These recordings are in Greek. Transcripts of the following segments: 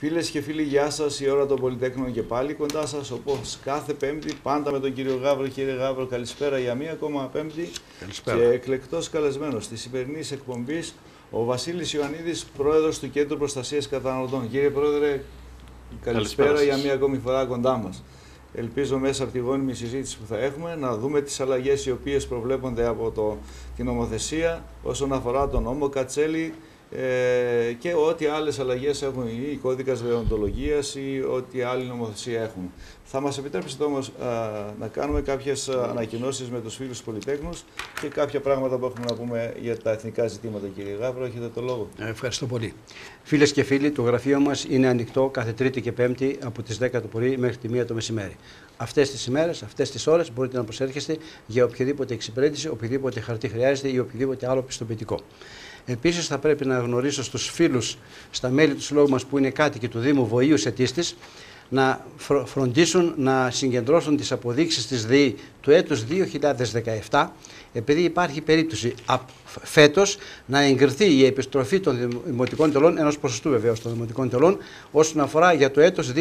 Φίλες και φίλοι, γεια σας. Η ώρα των Πολυτέχνων και πάλι κοντά σας. Όπως κάθε Πέμπτη, πάντα με τον κύριο Γάβρο. Κύριε Γάβρο, καλησπέρα για μία ακόμα Πέμπτη. Καλησπέρα. Και εκλεκτός καλεσμένος της σημερινής εκπομπής, ο Βασίλης Ιωαννίδης, πρόεδρος του Κέντρου Προστασίας Καταναλωτών. Κύριε Πρόεδρε, καλησπέρα, Καλησπέρα για σας. μία ακόμη φορά κοντά μας. Ελπίζω μέσα από τη γόνιμη συζήτηση που θα έχουμε να δούμε τις αλλαγές οι οποίες προβλέπονται από το, την νομοθεσία όσον αφορά τον νόμο Κατσέλη ε, και ό,τι άλλες αλλαγές έχουν ή κώδικας δεοντολογίας ή ό,τι άλλη νομοθεσία έχουν. Θα μας επιτρέψετε όμως α, να κάνουμε κάποιες α, ανακοινώσεις με τους φίλους πολυτέχνους και κάποια πράγματα που έχουμε να πούμε για τα εθνικά ζητήματα. Κύριε Γάβρο, έχετε το λόγο. Ε, Ευχαριστώ πολύ. Φίλες και φίλοι, το γραφείο μας είναι ανοιχτό κάθε Τρίτη και Πέμπτη από τις 10 το πρωί μέχρι τη 1 το μεσημέρι. Αυτές τις ημέρες, αυτές τις ώρες μπορείτε να προσέρχεστε για οποιαδήποτε εξυπηρέτηση, οποιοδήποτε χαρτί χρειάζεται ή οποιοδήποτε άλλο πιστοποιητικό. Επίσης, θα πρέπει να γνωρίσω στους φίλους, στα μέλη του συλλόγου μας που είναι κάτοικοι του Δήμου Βοήου Σετίστης, να φρο- φροντίσουν να συγκεντρώσουν τις αποδείξεις της ΔΕΗ του έτους 2017 επειδή υπάρχει περίπτωση απ- φέτος να εγκριθεί η επιστροφή των δημοτικών τελών, ενός ποσοστού βεβαίως των δημοτικών τελών, όσον αφορά για το έτος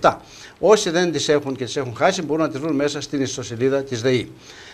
2017. Όσοι δεν τις έχουν και τις έχουν χάσει μπορούν να τις βρουν μέσα στην ιστοσελίδα της ΔΕΗ.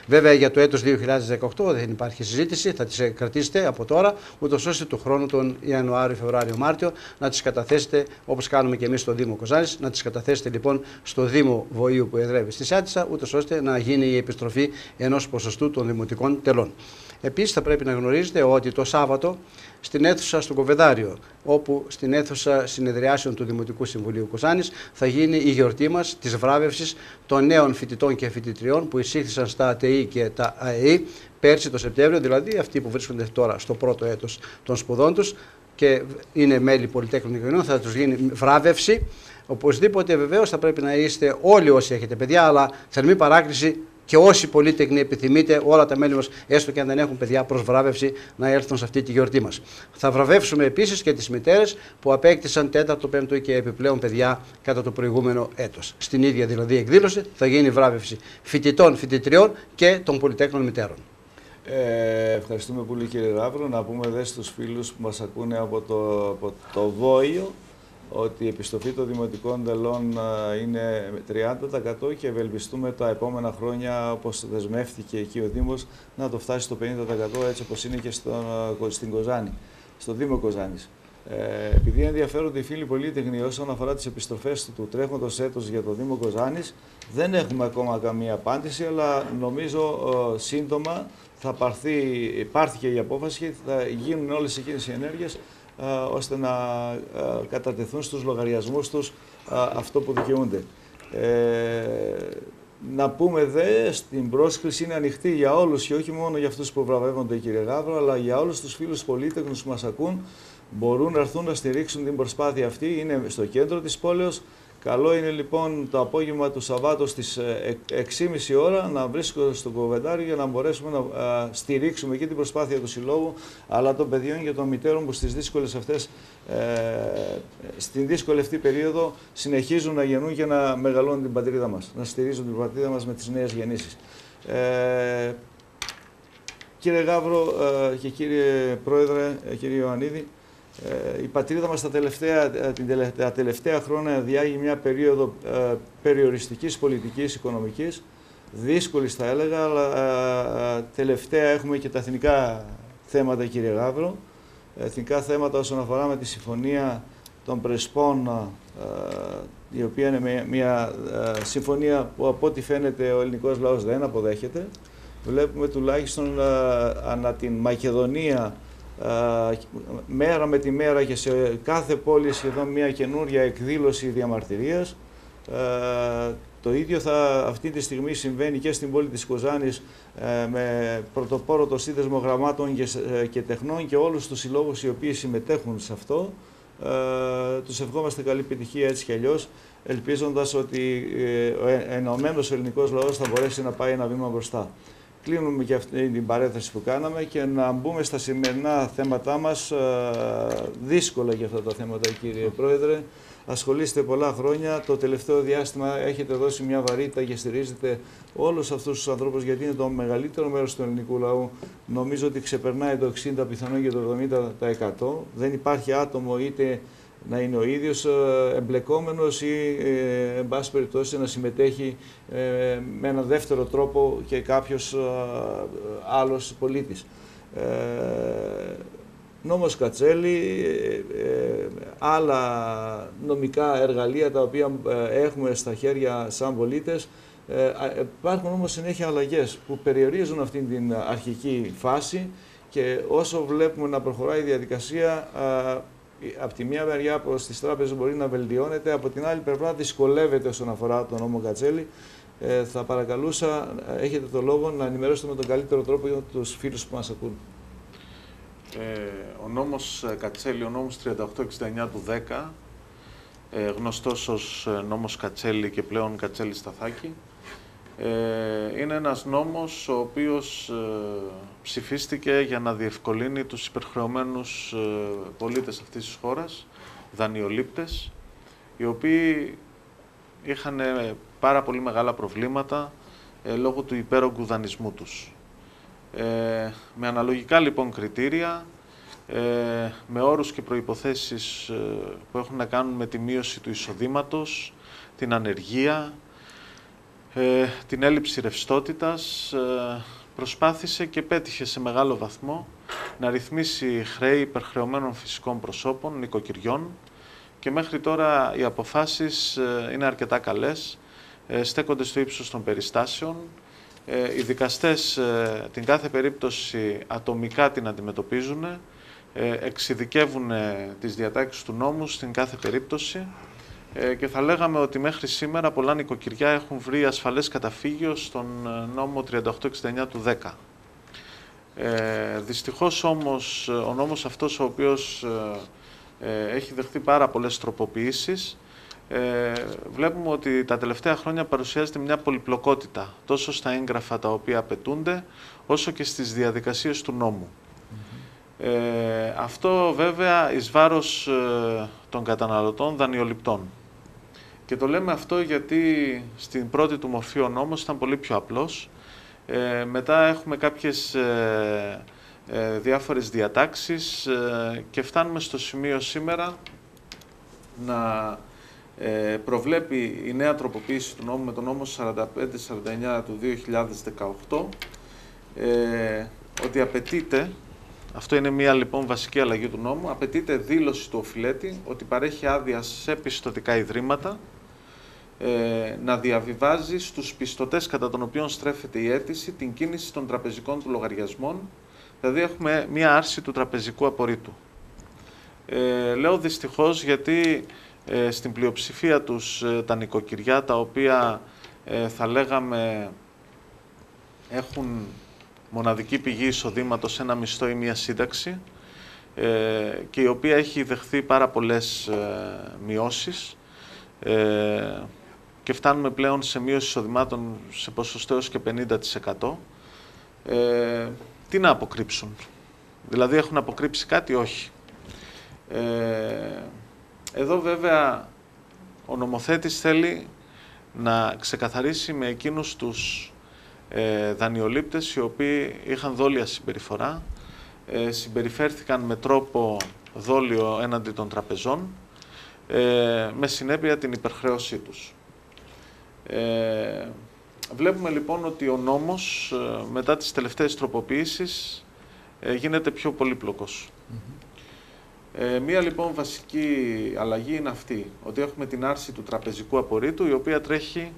Βέβαια για το έτος 2018 δεν υπάρχει συζήτηση, θα τις κρατήσετε από τώρα, ούτως ώστε του χρόνου τον Ιανουάριο, Φεβρουάριο, Μάρτιο να τις καταθέσετε όπως κάνουμε και εμείς στο Δήμο Κοζάνης, να τις καταθέσετε λοιπόν στο Δήμο Βοήου που εδρεύει στη Σάτισσα, ούτως ώστε να γίνει η επιστροφή ενός ποσοστού των δημοτικών τελών. Επίσης θα πρέπει να γνωρίζετε ότι το Σάββατο στην αίθουσα στο Κοβεδάριο, όπου στην αίθουσα συνεδριάσεων του Δημοτικού Συμβουλίου Κοζάνης θα γίνει η γιορτή μας της βράβευσης των νέων φοιτητών και φοιτητριών που εισήχθησαν στα ΑΤΕΗ και τα ΑΕΗ πέρσι το Σεπτέμβριο, δηλαδή αυτοί που βρίσκονται τώρα στο πρώτο έτος των σπουδών τους και είναι μέλη Πολυτέχνων Οικογενειών, θα τους γίνει βράβευση. Οπωσδήποτε βεβαίως θα πρέπει να είστε όλοι όσοι έχετε παιδιά, αλλά θερμή παράκληση και όσοι πολίτεκνοι επιθυμείτε, όλα τα μέλη μας, έστω και αν δεν έχουν παιδιά προς βράβευση, να έρθουν σε αυτή τη γιορτή μας. Θα βραβεύσουμε επίσης και τις μητέρες που απέκτησαν τέταρτο, πέμπτο και επιπλέον παιδιά κατά το προηγούμενο έτος. Στην ίδια δηλαδή εκδήλωση θα γίνει βράβευση φοιτητών, φοιτητριών και των πολυτέχνων μητέρων. Ε, ευχαριστούμε πολύ κύριε Ράβρο. Να πούμε δε στους φίλους που μας ακούνε από το, από το Βόιο ότι η επιστοφή των δημοτικών τελών α, είναι 30% και ευελπιστούμε τα επόμενα χρόνια, όπως δεσμεύτηκε εκεί ο Δήμος, να το φτάσει στο 50% έτσι όπως είναι και στον, α, στην Κοζάνη, στο Δήμο Κοζάνης. Ε, επειδή ενδιαφέρονται οι φίλοι πολίτεχνοι όσον αφορά τις επιστροφές του, του τρέχοντος έτος για το Δήμο Κοζάνης, δεν έχουμε ακόμα καμία απάντηση, αλλά νομίζω ε, σύντομα θα πάρθει, πάρθηκε η απόφαση και θα γίνουν όλες εκείνες οι ενέργειες ε, ώστε να ε, κατατεθούν στους λογαριασμούς τους ε, αυτό που δικαιούνται. Ε, να πούμε δε, στην πρόσκληση είναι ανοιχτή για όλους και όχι μόνο για αυτούς που βραβεύονται κύριε Γάβρο, αλλά για όλους τους φίλους πολίτεχνους που μας ακούν, μπορούν να έρθουν να στηρίξουν την προσπάθεια αυτή. Είναι στο κέντρο της πόλεως. Καλό είναι λοιπόν το απόγευμα του Σαββάτου στις ε, 6.30 ώρα να βρίσκονται στο κοβεντάρι για να μπορέσουμε να α, στηρίξουμε και την προσπάθεια του Συλλόγου αλλά των παιδιών και των μητέρων που στις δύσκολες αυτές, ε, στην δύσκολη αυτή περίοδο συνεχίζουν να γεννούν και να μεγαλώνουν την πατρίδα μας, να στηρίζουν την πατρίδα μας με τις νέες γεννήσεις. Ε, κύριε Γάβρο ε, και κύριε Πρόεδρε, ε, κύριε Ιωαννίδη, ε, η πατρίδα μας τα τελευταία, ε, την τελε- τα τελευταία χρόνια διάγει μια περίοδο ε, περιοριστικής πολιτικής, οικονομικής, δύσκολης θα έλεγα, αλλά ε, ε, τελευταία έχουμε και τα εθνικά θέματα, κύριε Γάβρο. Εθνικά θέματα όσον αφορά με τη συμφωνία των Πρεσπών, ε, η οποία είναι μια, μια ε, συμφωνία που από ό,τι φαίνεται ο ελληνικός λαός δεν αποδέχεται. Βλέπουμε τουλάχιστον ε, ανά την Μακεδονία ε, μέρα με τη μέρα και σε κάθε πόλη σχεδόν μια καινούρια εκδήλωση διαμαρτυρίας. Ε, το ίδιο θα, αυτή τη στιγμή συμβαίνει και στην πόλη της Κοζάνης ε, με πρωτοπόρο το σύνδεσμο γραμμάτων και, ε, και τεχνών και όλους τους συλλόγους οι οποίοι συμμετέχουν σε αυτό. Ε, τους ευχόμαστε καλή επιτυχία έτσι κι αλλιώς, ελπίζοντας ότι ε, ο ε- ενωμένος ελληνικός λαός θα μπορέσει να πάει ένα βήμα μπροστά. Κλείνουμε και αυτή την παρέθεση που κάναμε και να μπούμε στα σημερινά θέματά μας, ε, δύσκολα για αυτά τα θέματα κύριε Πρόεδρε. Ασχολείστε πολλά χρόνια, το τελευταίο διάστημα έχετε δώσει μια βαρύτητα και στηρίζετε όλους αυτούς τους ανθρώπους γιατί είναι το μεγαλύτερο μέρος του ελληνικού λαού. Νομίζω ότι ξεπερνάει το 60 πιθανόν και το 70%. Δεν υπάρχει άτομο είτε να είναι ο ίδιος εμπλεκόμενος ή, εν πάση περιπτώσει, να συμμετέχει με ένα δεύτερο τρόπο και κάποιος άλλος πολίτης. Νόμος Κατσέλη, άλλα νομικά εργαλεία τα οποία έχουμε στα χέρια σαν πολίτες, ε, υπάρχουν όμως συνέχεια αλλαγές που περιορίζουν αυτήν την αρχική φάση και όσο βλέπουμε να προχωράει η διαδικασία, από τη μία μεριά προς τις τράπεζες μπορεί να βελτιώνεται, από την άλλη πλευρά δυσκολεύεται όσον αφορά τον νόμο Κατσέλη. Ε, θα παρακαλούσα, έχετε το λόγο, να ενημερώσετε με τον καλύτερο τρόπο για τους φίλους που μας ακούν. Ε, ο νόμος Κατσέλη, ο νόμος 3869 του 10, ε, γνωστός ως νόμος Κατσέλη και πλέον Κατσέλη Σταθάκη, ε, είναι ένας νόμος ο οποίος ε, ψηφίστηκε για να διευκολύνει τους υπερχρεωμένους ε, πολίτες αυτής της χώρας, δανειολήπτες, οι οποίοι είχαν πάρα πολύ μεγάλα προβλήματα λόγω του υπέρογκου δανεισμού τους. με αναλογικά λοιπόν κριτήρια, με όρους και προϋποθέσεις που έχουν να κάνουν με τη μείωση του εισοδήματος, την ανεργία, ε, την έλλειψη ρευστότητας, ε, προσπάθησε και πέτυχε σε μεγάλο βαθμό να ρυθμίσει χρέη υπερχρεωμένων φυσικών προσώπων, νοικοκυριών και μέχρι τώρα οι αποφάσεις ε, είναι αρκετά καλές, στέκονται στο ύψος των περιστάσεων. Οι δικαστές την κάθε περίπτωση ατομικά την αντιμετωπίζουν, εξειδικεύουν τις διατάξεις του νόμου στην κάθε περίπτωση ε, και θα λέγαμε ότι μέχρι σήμερα πολλά νοικοκυριά έχουν βρει ασφαλές καταφύγιο στον ε, νόμο 3869 του 10. Ε, δυστυχώς όμως ο νόμος αυτός ο οποίος ε, έχει δεχτεί πάρα πολλές τροποποιήσεις ε, βλέπουμε ότι τα τελευταία χρόνια παρουσιάζεται μια πολυπλοκότητα τόσο στα έγγραφα τα οποία απαιτούνται όσο και στις διαδικασίες του νόμου. Ε, αυτό βέβαια εις βάρος των καταναλωτών δανειοληπτών. Και το λέμε αυτό γιατί στην πρώτη του μορφή ο νόμος ήταν πολύ πιο απλός. Ε, μετά έχουμε κάποιες ε, ε, διάφορες διατάξεις ε, και φτάνουμε στο σημείο σήμερα να ε, προβλέπει η νέα τροποποίηση του νόμου με τον νόμο 45-49 του 2018 ότι απαιτείται, αυτό είναι μία λοιπόν βασική αλλαγή του νόμου, απαιτείται δήλωση του οφειλέτη ότι παρέχει άδεια σε πιστοτικά ιδρύματα ε, να διαβιβάζει στους πιστωτές κατά τον οποίο στρέφεται η αίτηση την κίνηση των τραπεζικών του λογαριασμών, δηλαδή έχουμε μία άρση του τραπεζικού απορρίτου. Ε, λέω δυστυχώς γιατί ε, στην πλειοψηφία τους ε, τα νοικοκυριά τα οποία ε, θα λέγαμε έχουν μοναδική πηγή εισοδήματος, ένα μισθό ή μία σύνταξη και η οποία έχει δεχθεί πάρα πολλές μειώσεις και φτάνουμε πλέον σε μείωση εισοδημάτων σε ποσοστό έως και 50%. Ε, τι να αποκρύψουν; Δηλαδή έχουν αποκρύψει κάτι, όχι. Ε, εδώ βέβαια ο νομοθέτης θέλει να ξεκαθαρίσει με εκείνους τους ε, δανειολήπτες οι οποίοι είχαν δόλια συμπεριφορά, ε, συμπεριφέρθηκαν με τρόπο δόλιο έναντι των τραπεζών, ε, με συνέπεια την υπερχρέωσή τους. Ε, βλέπουμε λοιπόν ότι ο νόμος ε, μετά τις τελευταίες τροποποιήσεις ε, γίνεται πιο πολύπλοκος. Ε, μία λοιπόν βασική αλλαγή είναι αυτή, ότι έχουμε την άρση του τραπεζικού απορρίτου η οποία τρέχει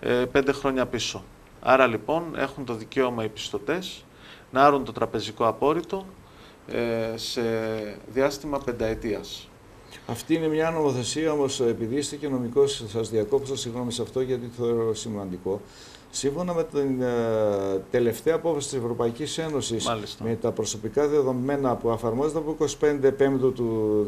ε, πέντε χρόνια πίσω. Άρα λοιπόν έχουν το δικαίωμα οι πιστωτές να άρουν το τραπεζικό απόρριτο ε, σε διάστημα πενταετίας. Αυτή είναι μια νομοθεσία όμως, επειδή είστε και νομικός, σας διακόψω συγγνώμη σε αυτό γιατί το θεωρώ σημαντικό. Σύμφωνα με την ε, τελευταία απόφαση της Ευρωπαϊκής Ένωσης με τα προσωπικά δεδομένα που εφαρμόζεται από 25 Πέμπτου του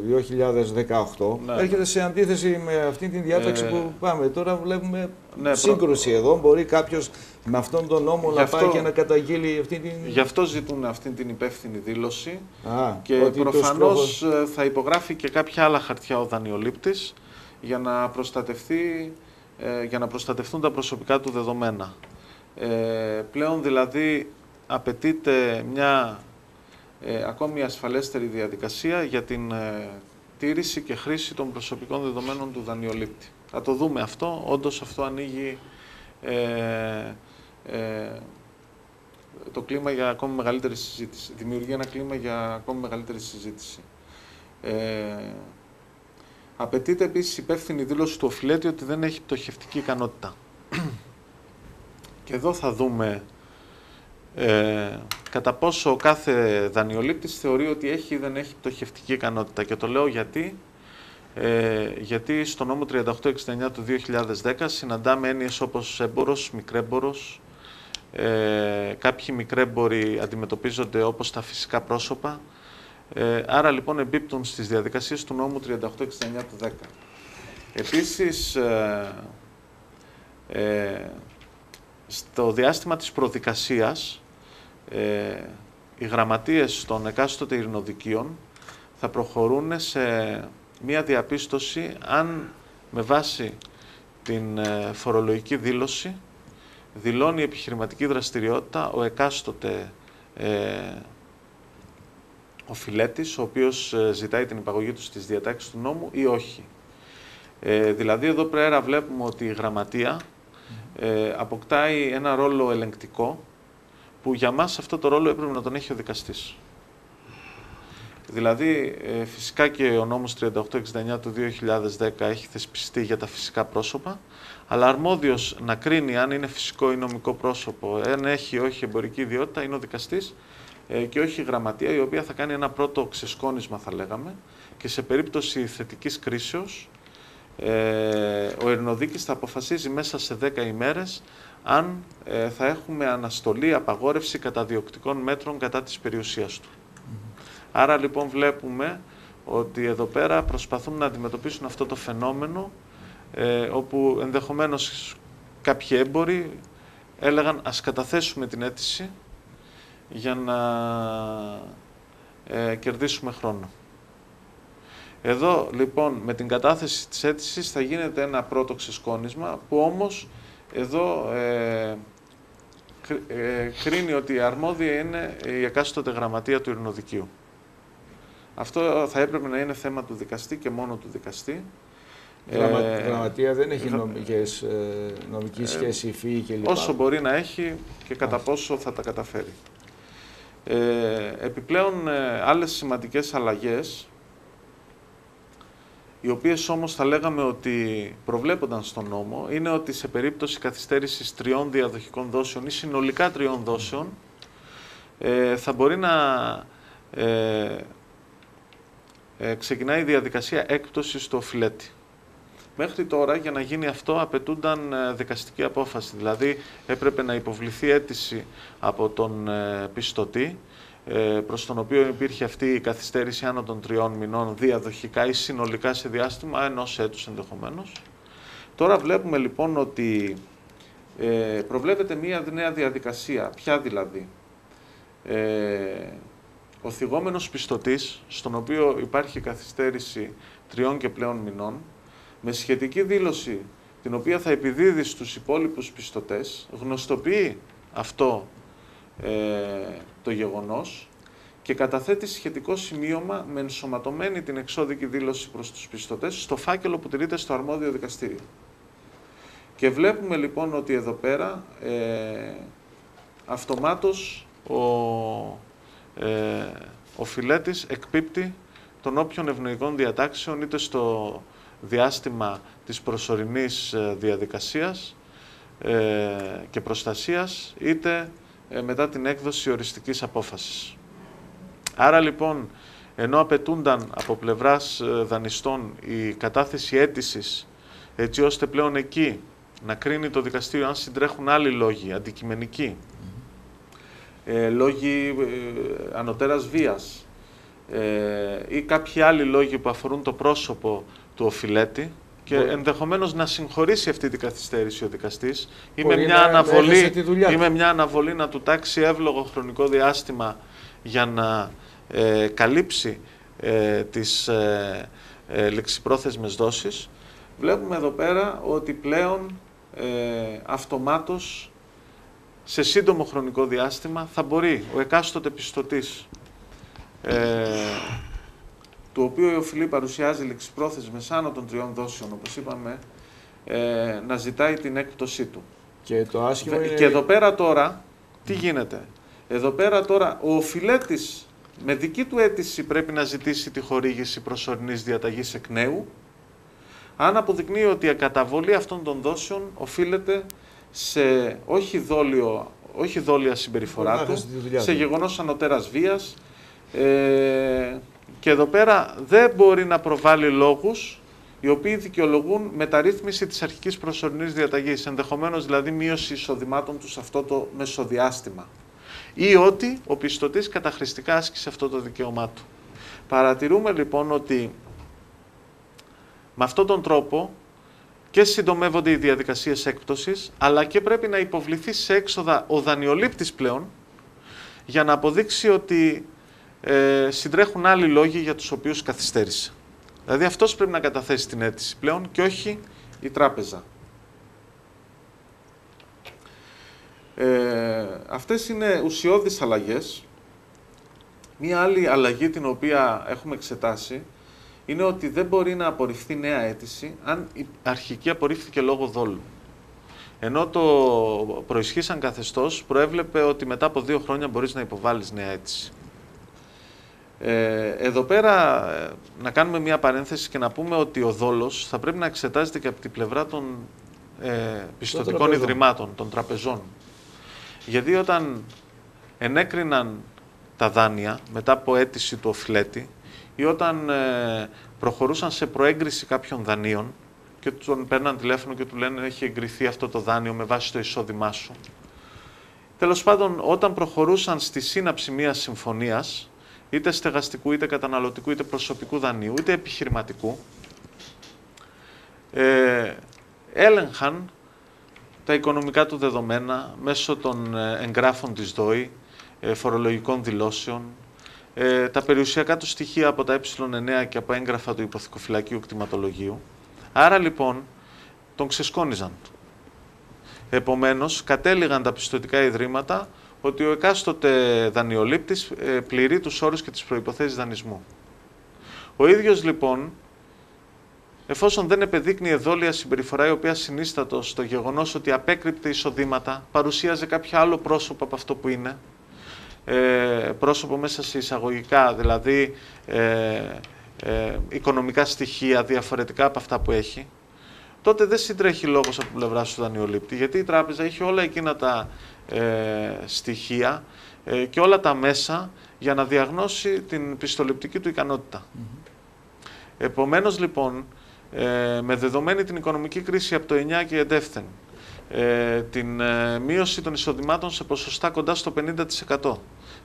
2018 ναι. έρχεται σε αντίθεση με αυτή την διάταξη ε, που πάμε. Τώρα βλέπουμε ναι, σύγκρουση εδώ. Μπορεί κάποιος με αυτόν τον νόμο να πάει και να καταγγείλει αυτή την... Γι' αυτό ζητούν αυτή την υπεύθυνη δήλωση Α, και προφανώς ε, θα υπογράφει και κάποια άλλα χαρτιά ο δανειολήπτης για να προστατευτεί ε, για να προστατευτούν τα προσωπικά του δεδομένα. Ε, πλέον δηλαδή απαιτείται μια ε, ακόμη ασφαλέστερη διαδικασία για την τήρηση και χρήση των προσωπικών δεδομένων του δανειολήπτη. Θα το δούμε αυτό, όντως αυτό ανοίγει ε, ε, το κλίμα για ακόμη μεγαλύτερη συζήτηση. Δημιουργεί ένα κλίμα για ακόμη μεγαλύτερη συζήτηση. Ε, απαιτείται επίσης υπεύθυνη δήλωση του οφειλέτη ότι δεν έχει πτωχευτική ικανότητα. Και εδώ θα δούμε ε, κατά πόσο ο κάθε δανειολήπτης θεωρεί ότι έχει ή δεν έχει πτωχευτική ικανότητα. Και το λέω γιατί, ε, γιατί στο νόμο 3869 του 2010 συναντάμε έννοιες όπως έμπορος, μικρέμπορος, ε, κάποιοι μικρέμποροι αντιμετωπίζονται όπως τα φυσικά πρόσωπα, ε, άρα λοιπόν εμπίπτουν στις διαδικασίες του νόμου 3869 του 10. Επίσης, ε, ε, στο διάστημα της προδικασίας, ε, οι γραμματείες των εκάστοτε ειρηνοδικείων θα προχωρούν σε μία διαπίστωση αν με βάση την ε, φορολογική δήλωση δηλώνει επιχειρηματική δραστηριότητα ο εκάστοτε ε, ο φιλέτης, ο οποίος ε, ζητάει την υπαγωγή του στις διατάξεις του νόμου ή όχι. Ε, δηλαδή εδώ πέρα βλέπουμε ότι η γραμματεία ε, αποκτάει ένα ρόλο ελεγκτικό που για μας αυτό το ρόλο έπρεπε να τον έχει ο δικαστής. Δηλαδή, ε, φυσικά και ο νόμος 3869 του 2010 έχει θεσπιστεί για τα φυσικά πρόσωπα, αλλά αρμόδιος να κρίνει αν είναι φυσικό ή νομικό πρόσωπο, αν έχει ή όχι εμπορική ιδιότητα, είναι ο δικαστής ε, και όχι η γραμματεία, η οποία θα κάνει ένα πρώτο ξεσκόνισμα, θα λέγαμε, και σε περίπτωση θετικής κρίσεως, ε, ο Ειρηνοδίκης θα αποφασίζει μέσα σε 10 ημέρες αν ε, θα έχουμε αναστολή, απαγόρευση καταδιοκτικών μέτρων κατά της περιουσίας του. Άρα λοιπόν βλέπουμε ότι εδώ πέρα προσπαθούν να αντιμετωπίσουν αυτό το φαινόμενο ε, όπου ενδεχομένως κάποιοι έμποροι έλεγαν ας καταθέσουμε την αίτηση για να ε, κερδίσουμε χρόνο. Εδώ λοιπόν με την κατάθεση της αίτησης θα γίνεται ένα πρώτο ξεσκόνισμα που όμως εδώ ε, ε, κρίνει ότι η αρμόδια είναι η εκάστοτε γραμματεία του ειρηνοδικείου. Αυτό θα έπρεπε να είναι θέμα του δικαστή και μόνο του δικαστή. Η γραμμα, ε, γραμματεία δεν έχει νομικές, ε, νομική σχέση, υφή και λοιπά. Όσο μπορεί να έχει και κατά πόσο θα τα καταφέρει. Ε, επιπλέον, ε, άλλες σημαντικές αλλαγές οι οποίες όμως θα λέγαμε ότι προβλέπονταν στον νόμο, είναι ότι σε περίπτωση καθυστέρησης τριών διαδοχικών δόσεων ή συνολικά τριών δόσεων, ε, θα μπορεί να ε, ε, ξεκινάει η διαδικασία έκπτωσης στο φιλέτη. Μέχρι τώρα για να γίνει αυτό απαιτούνταν ε, δικαστική απόφαση, δηλαδή έπρεπε να υποβληθεί αίτηση από τον ε, πιστωτή ε, προς τον οποίο υπήρχε αυτή η καθυστέρηση άνω των τριών μηνών διαδοχικά ή συνολικά σε διάστημα ενός έτους ενδεχομένως. Τώρα βλέπουμε λοιπόν ότι ε, προβλέπεται μία νέα διαδικασία. Ποια δηλαδή; Ε, ο θυγόμενος πιστωτής, στον οποίο υπάρχει καθυστέρηση τριών και πλέον μηνών, με σχετική δήλωση την οποία θα επιδίδει στους υπόλοιπους πιστωτές, γνωστοποιεί αυτό ε, το γεγονός και καταθέτει σχετικό σημείωμα με ενσωματωμένη την εξώδικη δήλωση προς τους πιστωτές στο φάκελο που τηρείται στο αρμόδιο δικαστήριο. Και βλέπουμε λοιπόν ότι εδώ πέρα ε, αυτομάτως ο, ε, ο φιλέτης εκπίπτει των όποιων ευνοϊκών διατάξεων είτε στο διάστημα της προσωρινής ε, διαδικασίας ε, και προστασίας είτε ε, μετά την έκδοση οριστικής απόφασης. Άρα λοιπόν, ενώ απαιτούνταν από πλευράς δανειστών η κατάθεση αίτησης έτσι ώστε πλέον εκεί να κρίνει το δικαστήριο αν συντρέχουν άλλοι λόγοι, αντικειμενικοί, ε, λόγοι ε, ανωτέρας βίας ε, ή κάποιοι άλλοι λόγοι που αφορούν το πρόσωπο του οφειλέτη, και ενδεχομένως να συγχωρήσει αυτή την καθυστέρηση ο δικαστής. Ή με μια, αναβολή, ή με μια αναβολή να του τάξει εύλογο χρονικό διάστημα για να ε, καλύψει ε, τις ε, ε, λεξιπρόθεσμες δόσεις. Βλέπουμε εδώ πέρα ότι πλέον ε, αυτομάτως σε σύντομο χρονικό διάστημα θα μπορεί ο εκάστοτε πιστωτής ε, του οποίου η οφειλή παρουσιάζει ληξιπρόθεσμες άνω των τριών δόσεων, όπως είπαμε, ε, να ζητάει την έκπτωσή του. Και το άσχημο είναι... Και εδώ πέρα τώρα, τι γίνεται; Εδώ πέρα τώρα, ο οφειλέτης με δική του αίτηση πρέπει να ζητήσει τη χορήγηση προσωρινής διαταγής εκ νέου, αν αποδεικνύει ότι η καταβολή αυτών των δόσεων οφείλεται σε όχι, δόλιο, όχι δόλια συμπεριφορά του, σε γεγονός ανωτέρας βίας, ε, και εδώ πέρα δεν μπορεί να προβάλλει λόγους οι οποίοι δικαιολογούν μεταρρύθμιση της αρχικής προσωρινής διαταγής, ενδεχομένως δηλαδή μείωση εισοδημάτων τους σε αυτό το μεσοδιάστημα. Ή ότι ο πιστωτής καταχρηστικά άσκησε αυτό το δικαίωμά του. Παρατηρούμε λοιπόν ότι με αυτόν τον τρόπο και συντομεύονται οι διαδικασίες έκπτωσης, αλλά και πρέπει να υποβληθεί σε έξοδα ο δανειολήπτης πλέον, για να αποδείξει ότι ε, συντρέχουν άλλοι λόγοι για τους οποίους καθυστέρησε. Δηλαδή αυτός πρέπει να καταθέσει την αίτηση πλέον και όχι η τράπεζα. Ε, αυτές είναι ουσιώδεις αλλαγές. Μία άλλη αλλαγή την οποία έχουμε εξετάσει είναι ότι δεν μπορεί να απορριφθεί νέα αίτηση αν η αρχική απορρίφθηκε λόγω δόλου. Ενώ το προισχύσαν καθεστώς προέβλεπε ότι μετά από δύο χρόνια μπορείς να υποβάλεις νέα αίτηση. Ε, εδώ πέρα ε, να κάνουμε μια παρένθεση και να πούμε ότι ο δόλος θα πρέπει να εξετάζεται και από την πλευρά των ε, πιστοτικών ιδρυμάτων, των τραπεζών. Γιατί όταν ενέκριναν τα δάνεια μετά από αίτηση του οφειλέτη ή όταν ε, προχωρούσαν σε προέγκριση κάποιων δανείων και τον παίρναν τηλέφωνο και του λένε έχει εγκριθεί αυτό το δάνειο με βάση το εισόδημά σου. Τέλος πάντων, όταν προχωρούσαν στη σύναψη μιας συμφωνίας, είτε στεγαστικού, είτε καταναλωτικού, είτε προσωπικού δανείου, είτε επιχειρηματικού, ε, έλεγχαν τα οικονομικά του δεδομένα μέσω των ε, εγγράφων της ΔΟΗ, ε, φορολογικών δηλώσεων, ε, τα περιουσιακά του στοιχεία από τα ε9 και από έγγραφα του υποθηκοφυλακίου κτηματολογίου. Άρα λοιπόν τον ξεσκόνιζαν. Επομένως, κατέληγαν τα πιστοτικά ιδρύματα ότι ο εκάστοτε δανειολήπτης ε, πληρεί τους όρους και τις προϋποθέσεις δανεισμού. Ο ίδιος λοιπόν, εφόσον δεν επεδείκνει εδόλια συμπεριφορά η οποία συνίστατο στο γεγονός ότι απέκρυπτε εισοδήματα, παρουσίαζε κάποιο άλλο πρόσωπο από αυτό που είναι, ε, πρόσωπο μέσα σε εισαγωγικά, δηλαδή ε, ε, οικονομικά στοιχεία διαφορετικά από αυτά που έχει, τότε δεν συντρέχει λόγος από την πλευρά του δανειολήπτη, γιατί η τράπεζα έχει όλα εκείνα τα ε, στοιχεία ε, και όλα τα μέσα για να διαγνώσει την πιστοληπτική του ικανότητα. Mm Επομένως, λοιπόν, ε, με δεδομένη την οικονομική κρίση από το 9 και εντεύθεν, ε, την ε, μείωση των εισοδημάτων σε ποσοστά κοντά στο 50%,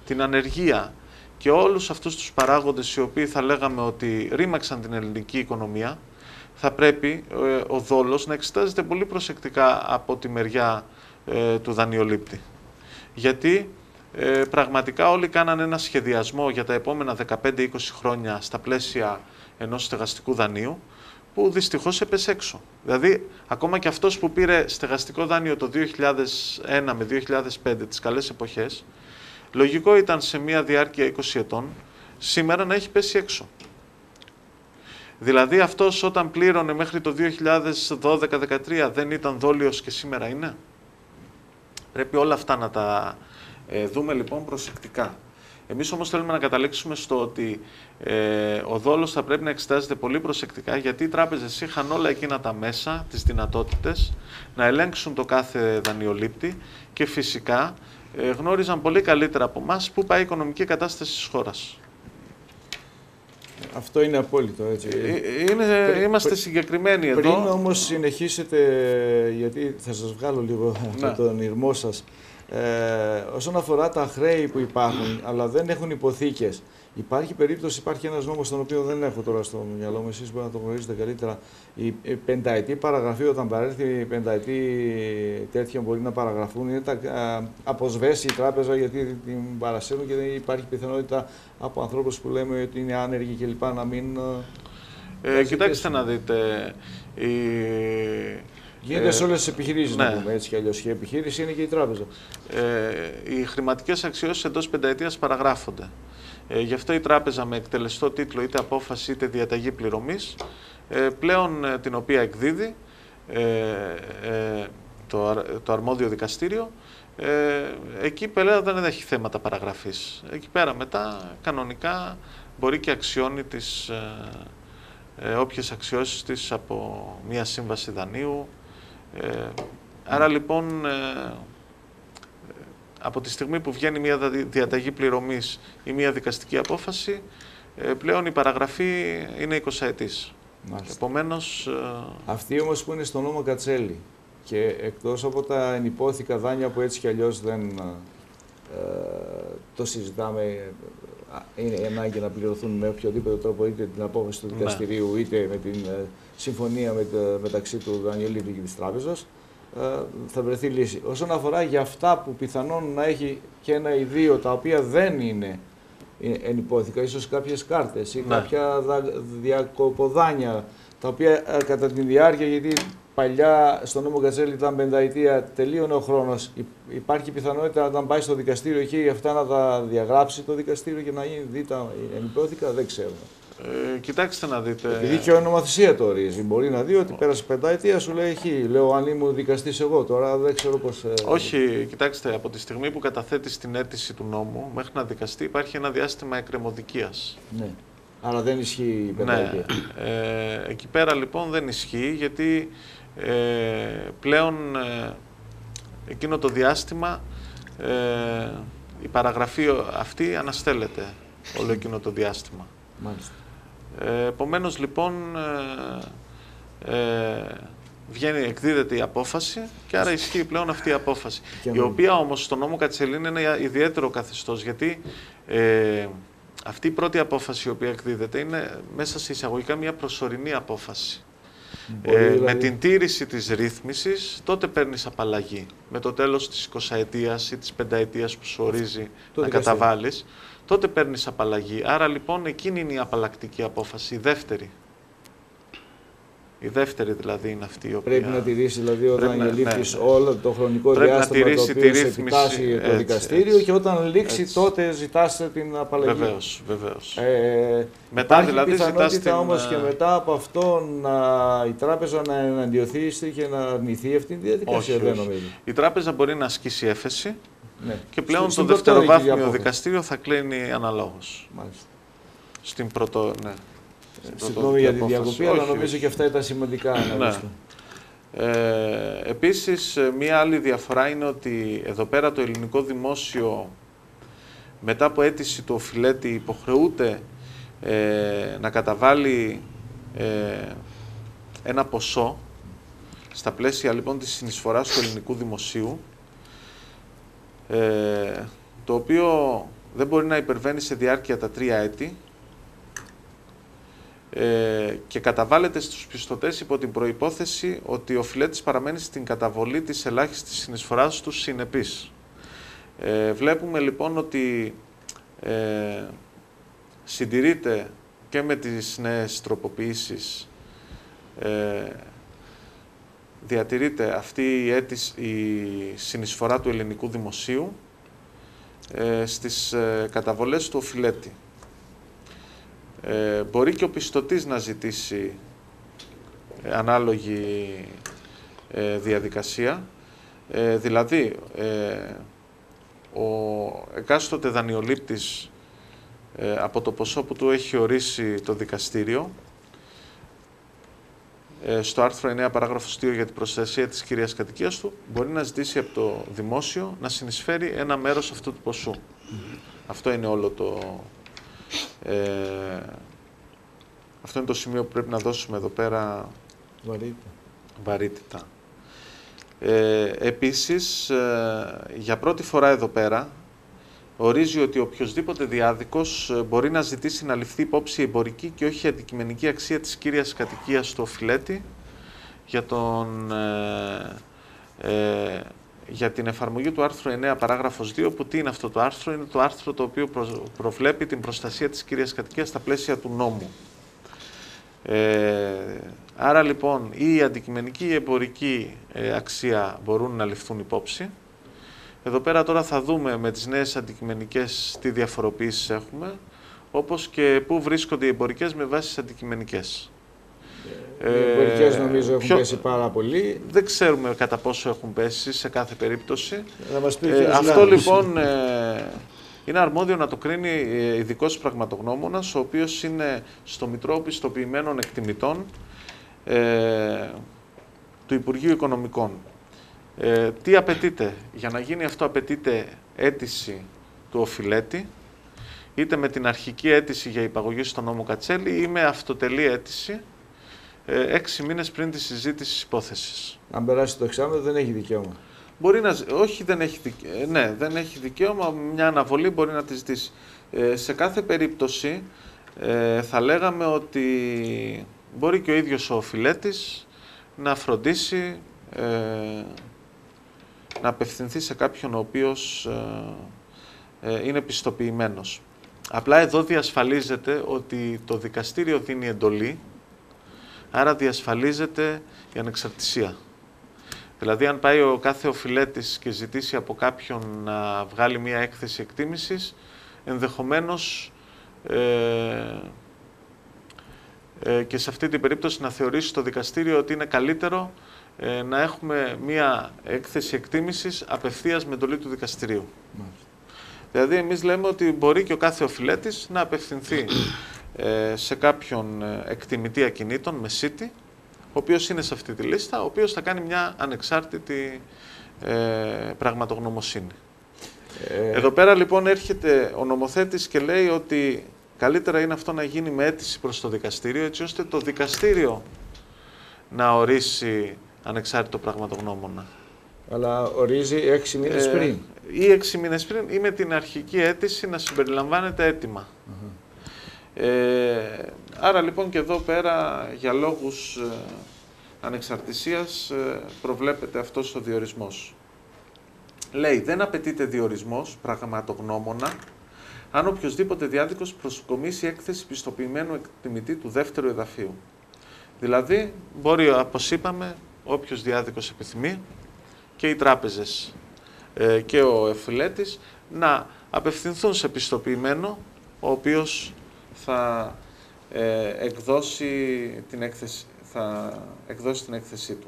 την ανεργία και όλους αυτούς τους παράγοντες οι οποίοι θα λέγαμε ότι ρήμαξαν την ελληνική οικονομία, θα πρέπει ε, ο δόλος να εξετάζεται πολύ προσεκτικά από τη μεριά ε, του δανειολήπτη. Γιατί ε, πραγματικά όλοι κάνανε ένα σχεδιασμό για τα επόμενα 15-20 χρόνια στα πλαίσια ενός στεγαστικού δανείου, που δυστυχώς έπεσε έξω. Δηλαδή, ακόμα και αυτός που πήρε στεγαστικό δάνειο το 2001 με 2005, τις καλές εποχές, λογικό ήταν σε μια διάρκεια 20 ετών, σήμερα να έχει πέσει έξω. Δηλαδή αυτός όταν πλήρωνε μέχρι το 2012-2013 δεν ήταν δόλιος και σήμερα είναι; Πρέπει όλα αυτά να τα ε, δούμε λοιπόν προσεκτικά. Εμείς όμως θέλουμε να καταλήξουμε στο ότι ε, ο δόλος θα πρέπει να εξετάζεται πολύ προσεκτικά γιατί οι τράπεζες είχαν όλα εκείνα τα μέσα, τις δυνατότητες να ελέγξουν το κάθε δανειολήπτη και φυσικά ε, γνώριζαν πολύ καλύτερα από εμά πού πάει η οικονομική κατάσταση της χώρας. Αυτό είναι απόλυτο, έτσι. Ε, είναι, είμαστε συγκεκριμένοι πριν, εδώ. Πριν όμως συνεχίσετε, γιατί θα σας βγάλω λίγο ναι. από τον ήρμό σας, ε, όσον αφορά τα χρέη που υπάρχουν, αλλά δεν έχουν υποθήκες, Υπάρχει περίπτωση, υπάρχει ένας νόμος τον οποίο δεν έχω τώρα στο μυαλό μου, εσείς μπορεί να το γνωρίζετε καλύτερα. Η πενταετή παραγραφή, όταν παρέλθει η πενταετή τέτοια μπορεί να παραγραφούν, είναι τα αποσβέσει η τράπεζα γιατί την παρασύρουν και δεν υπάρχει πιθανότητα από ανθρώπους που λέμε ότι είναι άνεργοι κλπ. να μην. Ε, κοιτάξτε να δείτε. Η... Γίνεται ε, σε όλες τις επιχειρήσεις, ναι. να πούμε έτσι κι αλλιώς. Η επιχείρηση είναι και η τράπεζα. Ε, οι χρηματικές αξιώσεις εντός πενταετίας παραγράφονται. Ε, γι' αυτό η τράπεζα με εκτελεστό τίτλο είτε απόφαση είτε διαταγή πληρωμής ε, πλέον ε, την οποία εκδίδει ε, ε, το, το αρμόδιο δικαστήριο ε, εκεί πέρα δεν έχει θέματα παραγραφής. Εκεί πέρα μετά κανονικά μπορεί και αξιώνει τις ε, ε, όποιες αξιώσεις της από μία σύμβαση δανείου. Ε, άρα λοιπόν από τη στιγμή που βγαίνει μία διαταγή πληρωμής ή μία δικαστική απόφαση πλέον η παραγραφή είναι 20 ετής. Επομένως... Αυτή όμως που είναι στο νόμο Κατσέλη και εκτός από τα ενυπόθηκα δάνεια που έτσι κι αλλιώς δεν ε, το συζητάμε, είναι ανάγκη να πληρωθούν με οποιοδήποτε τρόπο είτε την απόφαση του ναι. δικαστηρίου είτε με την ε, συμφωνία με, μεταξύ του δανειολήπτη και της τράπεζας, ε, θα βρεθεί λύση. Όσον αφορά για αυτά που πιθανόν να έχει και ένα ή δύο τα οποία δεν είναι ενυπόθηκα, ίσως κάποιες κάρτες ή ναι. κάποια διακοποδάνεια τα οποία ε, κατά τη διάρκεια, γιατί παλιά στο νόμο Κατσέλη ήταν πενταετία, τελείωνε ο χρόνος. Υπάρχει πιθανότητα όταν πάει στο δικαστήριο εκεί αυτά να τα διαγράψει το δικαστήριο και να γίνει δίτα ενυπόθηκα, δεν ξέρω. Ε, κοιτάξτε να δείτε. Επειδή και ο νομοθεσία το ορίζει. Μπορεί να δει ότι πέρασε πενταετία, σου λέει εκεί. Λέω αν ήμουν δικαστής εγώ τώρα, δεν ξέρω πώς. Ε... Όχι, κοιτάξτε, από τη στιγμή που καταθέτει την αίτηση του νόμου μέχρι να δικαστεί υπάρχει ένα διάστημα εκκρεμωδικίας. Ναι. Άρα δεν ισχύει η πενταετία. Ναι. Ε, εκεί πέρα λοιπόν δεν ισχύει γιατί ε, πλέον ε, εκείνο το διάστημα ε, η παραγραφή αυτή αναστέλλεται όλο εκείνο το διάστημα. Μάλιστα. Ε, επομένως λοιπόν βγαίνει, εκδίδεται η απόφαση και άρα ισχύει πλέον αυτή η απόφαση. η οποία όμως στο νόμο Κατσελίνη είναι ιδιαίτερο καθεστώς γιατί αυτή η πρώτη απόφαση η οποία εκδίδεται είναι μέσα σε εισαγωγικά μια προσωρινή απόφαση. Ε, Με δηλαδή- την τήρηση της ρύθμισης, τότε παίρνεις απαλλαγή. Με το τέλος της 20 ετίας ή της 5 ετίας που σου ορίζει να καταβάλεις, τότε παίρνεις απαλλαγή. Άρα λοιπόν εκείνη είναι η απαλλακτική απόφαση, η δεύτερη. Η δεύτερη δηλαδή είναι αυτή η οποία... Πρέπει να τηρήσει δηλαδή ο δανειολήπτης ναι, ναι. όλο το χρονικό Πρέπει διάστημα το οποίο σε επιτάσσει το δικαστήριο έτσι, και όταν λήξει έτσι. τότε ζητάς την απαλλαγή. Βεβαίως, βεβαίως. Ε, μετά δηλαδή ζητάς την... όμως και μετά από αυτό να, η τράπεζα να εναντιωθεί και να αρνηθεί αυτή τη διαδικασία, όχι, δεν νομίζω. Η τράπεζα μπορεί να ασκήσει έφεση ναι. και πλέον στο, το δευτεροβάθμιο δικαστήριο θα κλείνει αναλόγως. Μάλιστα. Στην πρωτο... Ναι. Συγγνώμη για τη διακοπή, αλλά νομίζω και αυτά ήταν σημαντικά ναι. Ε, επίσης, μία άλλη διαφορά είναι ότι εδώ πέρα το ελληνικό δημόσιο μετά από αίτηση του οφειλέτη υποχρεούται ε, να καταβάλει ε, ένα ποσό στα πλαίσια λοιπόν της συνεισφοράς του ελληνικού δημοσίου ε, το οποίο δεν μπορεί να υπερβαίνει σε διάρκεια τα τρία έτη ε, και καταβάλλεται στους πιστωτές υπό την προϋπόθεση ότι ο φιλέτης παραμένει στην καταβολή της ελάχιστης συνεισφοράς του συνεπής. Ε, βλέπουμε λοιπόν ότι ε, συντηρείται και με τις νέες τροποποιήσεις ε, διατηρείται αυτή η, αίτηση, η συνεισφορά του ελληνικού δημοσίου ε, στις ε, καταβολές του οφειλέτη. Ε, μπορεί και ο πιστωτής να ζητήσει ε, ανάλογη ε, διαδικασία. Ε, δηλαδή, ο εκάστοτε δανειολήπτης από το ποσό που του έχει ορίσει το δικαστήριο, στο άρθρο 9 παράγραφος 2 για την προστασία της κυρίας κατοικίας του, μπορεί να ζητήσει από το δημόσιο να συνεισφέρει ένα μέρος αυτού του ποσού. Αυτό είναι όλο το, ε, αυτό είναι το σημείο που πρέπει να δώσουμε εδώ πέρα βαρύτητα. βαρύτητα. Ε, επίσης, ε, για πρώτη φορά εδώ πέρα, ορίζει ότι οποιοδήποτε διάδικος ε, μπορεί να ζητήσει να ληφθεί υπόψη η εμπορική και όχι η αντικειμενική αξία της κύριας κατοικίας στο φιλέτη για τον ε, για την εφαρμογή του άρθρου 9 παράγραφος 2, που τι είναι αυτό το άρθρο, είναι το άρθρο το οποίο προβλέπει την προστασία της κυρίας κατοικίας στα πλαίσια του νόμου. Ε, άρα λοιπόν η αντικειμενική ή η εμπορική ε, αξία μπορούν να ληφθούν υπόψη. Εδώ πέρα τώρα θα δούμε με τις νέες αντικειμενικές τι διαφοροποίησεις έχουμε. όπως και πού βρίσκονται οι εμπορικές με βάσεις αντικειμενικές. Οι εμπορικές Ε, νομίζω έχουν ποιο- πέσει πάρα πολύ. Δεν ξέρουμε κατά πόσο έχουν πέσει σε κάθε περίπτωση. Να μας πεις ο Ε, κύριος αυτό Λάμπης. λοιπόν ε, είναι αρμόδιο να το κρίνει ε, ειδικός πραγματογνώμονας, ο οποίος είναι στο Μητρό Πιστοποιημένων Εκτιμητών ε, του Υπουργείου Οικονομικών. Ε, τι απαιτείται; Για να γίνει αυτό απαιτείται αίτηση του οφειλέτη, είτε με την αρχική αίτηση για υπαγωγή στον νόμο Κατσέλη ή με αυτοτελή αίτηση ε, έξι μήνες πριν τη συζήτηση της υπόθεσης. Αν περάσει το εξάμεινο δεν έχει δικαίωμα. Μπορεί να, ζ- όχι, δεν έχει, δικαι- ε, ναι, δεν έχει δικαίωμα, μια αναβολή μπορεί να τη ζητήσει. Ε, σε κάθε περίπτωση ε, θα λέγαμε ότι μπορεί και ο ίδιος ο οφειλέτης να φροντίσει ε, να απευθυνθεί σε κάποιον ο οποίος ε, ε, είναι πιστοποιημένος. Απλά εδώ διασφαλίζεται ότι το δικαστήριο δίνει εντολή, άρα διασφαλίζεται η ανεξαρτησία. Δηλαδή, αν πάει ο κάθε οφειλέτης και ζητήσει από κάποιον να βγάλει μία έκθεση εκτίμησης, ενδεχομένως ε, ε, και σε αυτή την περίπτωση να θεωρήσει το δικαστήριο ότι είναι καλύτερο ε, να έχουμε μία έκθεση εκτίμησης απευθείας με εντολή του δικαστηρίου. Μάλιστα. Δηλαδή, εμείς λέμε ότι μπορεί και ο κάθε οφειλέτης να απευθυνθεί ε, σε κάποιον ε, εκτιμητή ακινήτων με city, ο οποίος είναι σε αυτή τη λίστα, ο οποίος θα κάνει μια ανεξάρτητη ε, πραγματογνωμοσύνη. Ε, Εδώ πέρα λοιπόν έρχεται ο νομοθέτης και λέει ότι καλύτερα είναι αυτό να γίνει με αίτηση προς το δικαστήριο, έτσι ώστε το δικαστήριο να ορίσει ανεξάρτητο πραγματογνώμονα. Αλλά ορίζει έξι μήνες Ε, πριν. Ή έξι μήνες πριν ή με την αρχική αίτηση να συμπεριλαμβάνεται έτοιμα. Ε, άρα λοιπόν και εδώ πέρα για λόγους ε, ανεξαρτησίας ε, προβλέπεται αυτός ο διορισμός. Λέει, δεν απαιτείται διορισμός πραγματογνώμονα αν οποιοδήποτε διάδικος προσκομίσει έκθεση πιστοποιημένου εκτιμητή του δεύτερου εδαφείου. Δηλαδή, μπορεί, όπως είπαμε, όποιος διάδικος επιθυμεί και οι τράπεζες ε, και ο εφηλέτης να απευθυνθούν σε πιστοποιημένο, ο οποίος θα ε, εκδώσει την έκθεση, θα εκδώσει την έκθεσή του.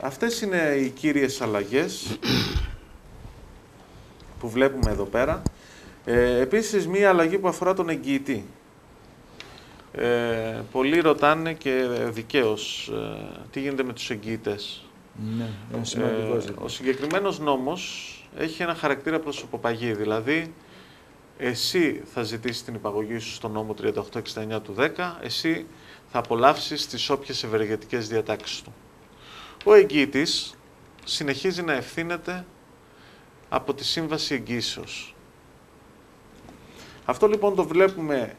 Αυτές είναι οι κύριες αλλαγές που βλέπουμε εδώ πέρα. Ε, επίσης, μία αλλαγή που αφορά τον εγγυητή. Ε, πολλοί ρωτάνε και δικαίως ε, τι γίνεται με τους εγγυητές. Ναι, είναι σημαντικός Ε, ζήτημα. ο συγκεκριμένος νόμος έχει ένα χαρακτήρα προσωποπαγή, δηλαδή εσύ θα ζητήσεις την υπαγωγή σου στο νόμο 3869 του 10, εσύ θα απολαύσεις τις όποιες ευεργετικές διατάξεις του. Ο εγγύητης συνεχίζει να ευθύνεται από τη Σύμβαση Εγγύσεως. Αυτό λοιπόν το βλέπουμε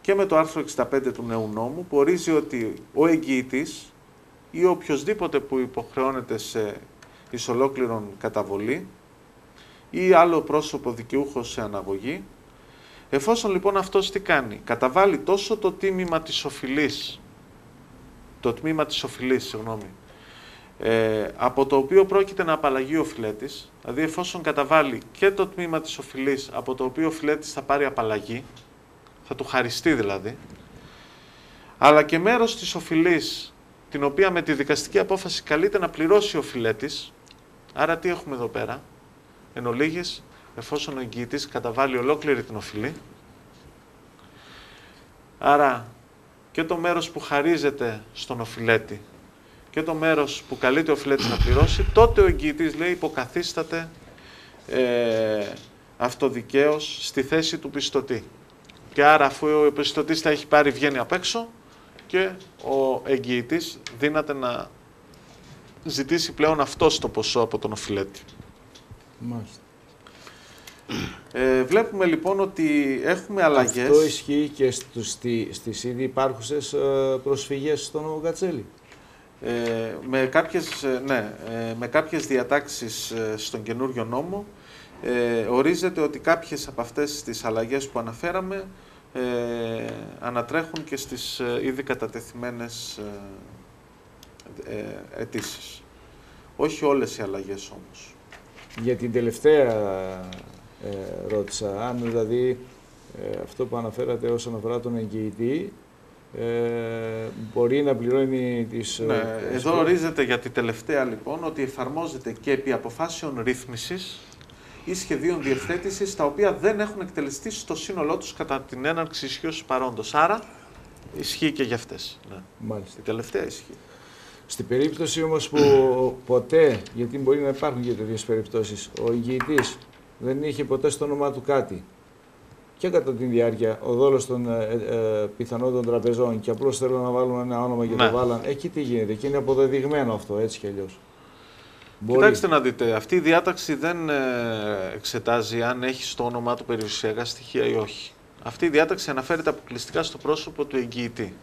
και με το άρθρο 65 του νέου νόμου που ορίζει ότι ο εγγύητης ή οποιοδήποτε που υποχρεώνεται σε ισολόκληρον καταβολή ή άλλο πρόσωπο δικαιούχο σε αναγωγή, εφόσον λοιπόν αυτός τι κάνει, καταβάλει τόσο το τίμημα της οφειλής, το τμήμα της οφειλής, συγγνώμη, ε, από το οποίο πρόκειται να απαλλαγεί ο οφειλέτης, δηλαδή εφόσον καταβάλει και το τμήμα της οφειλής από το οποίο ο οφειλέτης θα πάρει απαλλαγή, θα του χαριστεί δηλαδή, αλλά και μέρος της οφειλής την οποία με τη δικαστική απόφαση καλείται να πληρώσει ο φιλέτης. Άρα τι έχουμε εδώ πέρα; Εν ολίγης, εφόσον ο εγγυητής καταβάλει ολόκληρη την οφειλή, άρα και το μέρος που χαρίζεται στον οφειλέτη και το μέρος που καλείται ο οφειλέτης να πληρώσει, τότε ο εγγυητής λέει υποκαθίσταται ε, αυτοδικαίως στη θέση του πιστωτή. Και άρα αφού ο πιστωτής τα έχει πάρει βγαίνει απ' έξω, και ο εγγυητής δύναται να ζητήσει πλέον αυτό το ποσό από τον οφειλέτη. Μάλιστα. Ε, βλέπουμε λοιπόν ότι έχουμε αλλαγές. Αυτό ισχύει και στους, στη, στις ήδη υπάρχουσες ε, προσφυγές στον νόμο Κατσέλη. Ε, με, κάποιες, ε, ναι, ε, με κάποιες διατάξεις ε, στον καινούριο νόμο ε, ορίζεται ότι κάποιες από αυτές τις αλλαγές που αναφέραμε ε, ανατρέχουν και στις ε, ήδη κατατεθειμένες ε, ε, αιτήσεις. Όχι όλες οι αλλαγές όμως. Για την τελευταία ε, ρώτησα. Αν δηλαδή ε, αυτό που αναφέρατε όσον αφορά τον εγγυητή, ε, μπορεί να πληρώνει τις... Ναι, ε, εδώ τις- ορίζεται για τη τελευταία λοιπόν ότι εφαρμόζεται και επί αποφάσεων ρύθμισης ή σχεδίων διευθέτησης τα οποία δεν έχουν εκτελεστεί στο σύνολό τους κατά την έναρξη ισχύω παρόντος. Άρα ισχύει και για αυτές. Ναι. Μάλιστα. Η τελευταία ισχύει. Στην περίπτωση όμως που ποτέ, γιατί μπορεί να υπάρχουν και τέτοιες περιπτώσεις, ο εγγυητής δεν είχε ποτέ στο όνομά του κάτι και κατά τη διάρκεια ο δόλος των ε, ε, πιθανών των τραπεζών και απλώς θέλουν να βάλουν ένα όνομα και Ναι. το βάλαν, εκεί τι γίνεται και είναι αποδεδειγμένο αυτό έτσι κι αλλιώς. Μπορεί. Κοιτάξτε να δείτε, αυτή η διάταξη δεν ε, εξετάζει αν έχει στο όνομά του περιουσιακά στοιχεία ή όχι. Αυτή η διάταξη αναφέρεται αποκλειστικά στο πρόσωπο του εγγυητή.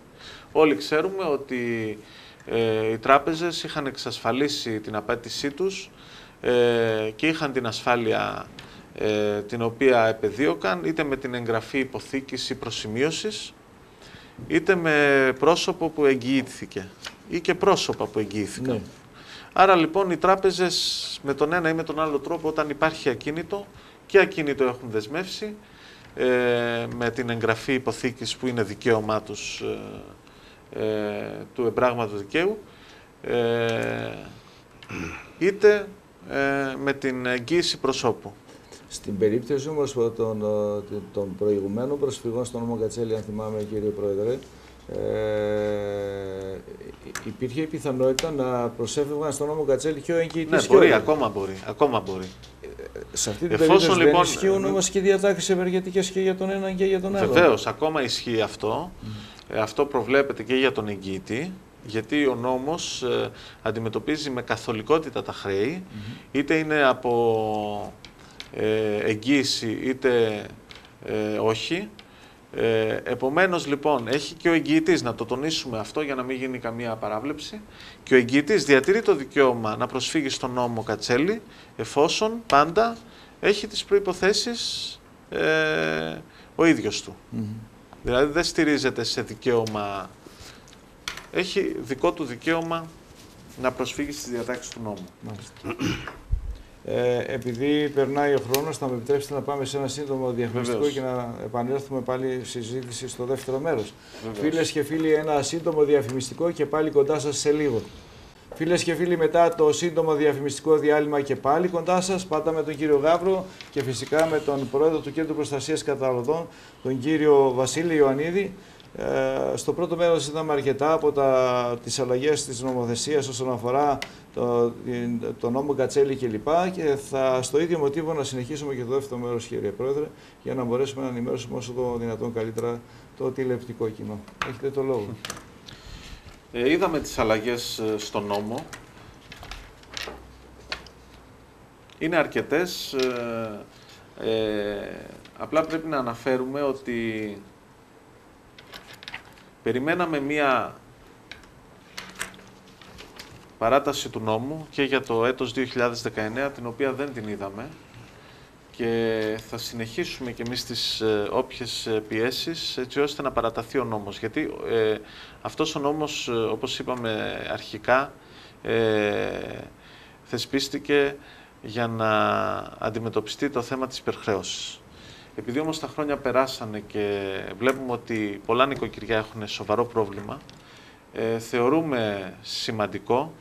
Όλοι ξέρουμε ότι ε, οι τράπεζες είχαν εξασφαλίσει την απέτησή τους ε, και είχαν την ασφάλεια ε, την οποία επεδίωκαν είτε με την εγγραφή υποθήκης ή προσημείωσης είτε με πρόσωπο που εγγυήθηκε ή και πρόσωπα που εγγυήθηκαν. Ναι. Άρα λοιπόν οι τράπεζες με τον ένα ή με τον άλλο τρόπο όταν υπάρχει ακίνητο και ακίνητο έχουν δεσμεύσει ε, με την εγγραφή υποθήκης που είναι δικαίωμά τους ε, ε, του εμπράγματος δικαίου ε, είτε ε, με την εγγύηση προσώπου. Στην περίπτωση όμως των, των, των προηγουμένων προσφυγών στον νόμο Κατσέλη, αν θυμάμαι κύριε Πρόεδρε, ε, υπήρχε η πιθανότητα να προσέφευγαν στον νόμο Κατσέλη και ο εγγυητής Ναι, και μπορεί, ο- ακόμα μπορεί, ακόμα μπορεί. Σε αυτή την Εφόσον, περίπτωση λοιπόν, δεν ισχύουν όμως και διατάξεις ευεργετικές και για τον έναν και για τον άλλο. Βεβαίως, ακόμα ισχύει αυτό. Ε, αυτό προβλέπεται και για τον εγγυητή, γιατί ο νόμος ε, αντιμετωπίζει με καθολικότητα τα χρέη, είτε είναι από ε, εγγύηση είτε ε, όχι. Ε, επομένως λοιπόν έχει και ο εγγυητής, να το τονίσουμε αυτό για να μην γίνει καμία παράβλεψη, και ο εγγυητής διατηρεί το δικαίωμα να προσφύγει στον νόμο Κατσέλη εφόσον πάντα έχει τις προϋποθέσεις ε, ο ίδιος του. Μμμ. Δηλαδή δεν στηρίζεται σε δικαίωμα, έχει δικό του δικαίωμα να προσφύγει στις διατάξεις του νόμου. Μάλιστα. Ε, επειδή περνάει ο χρόνος, θα με επιτρέψετε να πάμε σε ένα σύντομο διαφημιστικό Βεβαίως. και να επανέλθουμε πάλι στη συζήτηση στο δεύτερο μέρος. Βεβαίως. Φίλες και φίλοι, ένα σύντομο διαφημιστικό και πάλι κοντά σας σε λίγο. Φίλες και φίλοι, μετά το σύντομο διαφημιστικό διάλειμμα και πάλι κοντά σας, πάντα με τον κύριο Γάβρο και φυσικά με τον πρόεδρο του Κέντρου Προστασίας Καταναλωτών, τον κύριο Βασίλη Ιωαννίδη. Ε, στο πρώτο μέρος είδαμε αρκετά από τα, τις αλλαγές της νομοθεσίας όσον αφορά το, το νόμο Κατσέλη κλπ. Και θα στο ίδιο μοτίβο να συνεχίσουμε και το δεύτερο μέρος, κύριε Πρόεδρε, για να μπορέσουμε να ενημερώσουμε όσο το δυνατόν καλύτερα το τηλεοπτικό κοινό. Έχετε το λόγο. Ε, είδαμε τις αλλαγές ε, στον νόμο. Είναι αρκετές. ε, ε, απλά πρέπει να αναφέρουμε ότι περιμέναμε μία παράταση του νόμου και για το έτος 2019, την οποία δεν την είδαμε και θα συνεχίσουμε και εμείς τις ε, όποιες ε, πιέσεις έτσι ώστε να παραταθεί ο νόμος. Γιατί ε, αυτός ο νόμος, ε, όπως είπαμε αρχικά, ε, θεσπίστηκε για να αντιμετωπιστεί το θέμα της υπερχρέωσης. Επειδή όμως τα χρόνια περάσανε και βλέπουμε ότι πολλά νοικοκυριά έχουν σοβαρό πρόβλημα, ε, θεωρούμε σημαντικό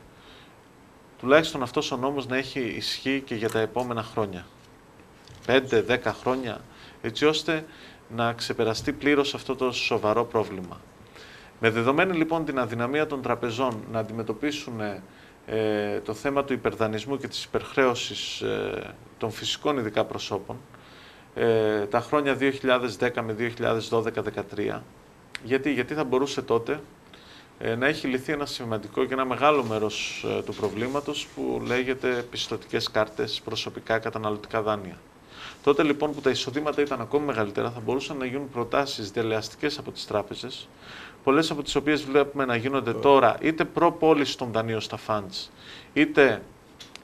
τουλάχιστον αυτός ο νόμος να έχει ισχύ και για τα επόμενα χρόνια. 5-10 χρόνια, έτσι ώστε να ξεπεραστεί πλήρως αυτό το σοβαρό πρόβλημα. Με δεδομένη λοιπόν την αδυναμία των τραπεζών να αντιμετωπίσουν ε, το θέμα του υπερδανισμού και της υπερχρέωσης ε, των φυσικών ειδικά προσώπων, ε, τα χρόνια 2010 με 2012-2013, γιατί, γιατί θα μπορούσε τότε ε, να έχει λυθεί ένα σημαντικό και ένα μεγάλο μέρος ε, του προβλήματος που λέγεται πιστοτικές κάρτες, προσωπικά καταναλωτικά δάνεια. Τότε λοιπόν που τα εισοδήματα ήταν ακόμη μεγαλύτερα, θα μπορούσαν να γίνουν προτάσεις δελεαστικές από τις τράπεζες, πολλές από τις οποίες βλέπουμε να γίνονται τώρα είτε προ-πώληση των δανείων στα funds, είτε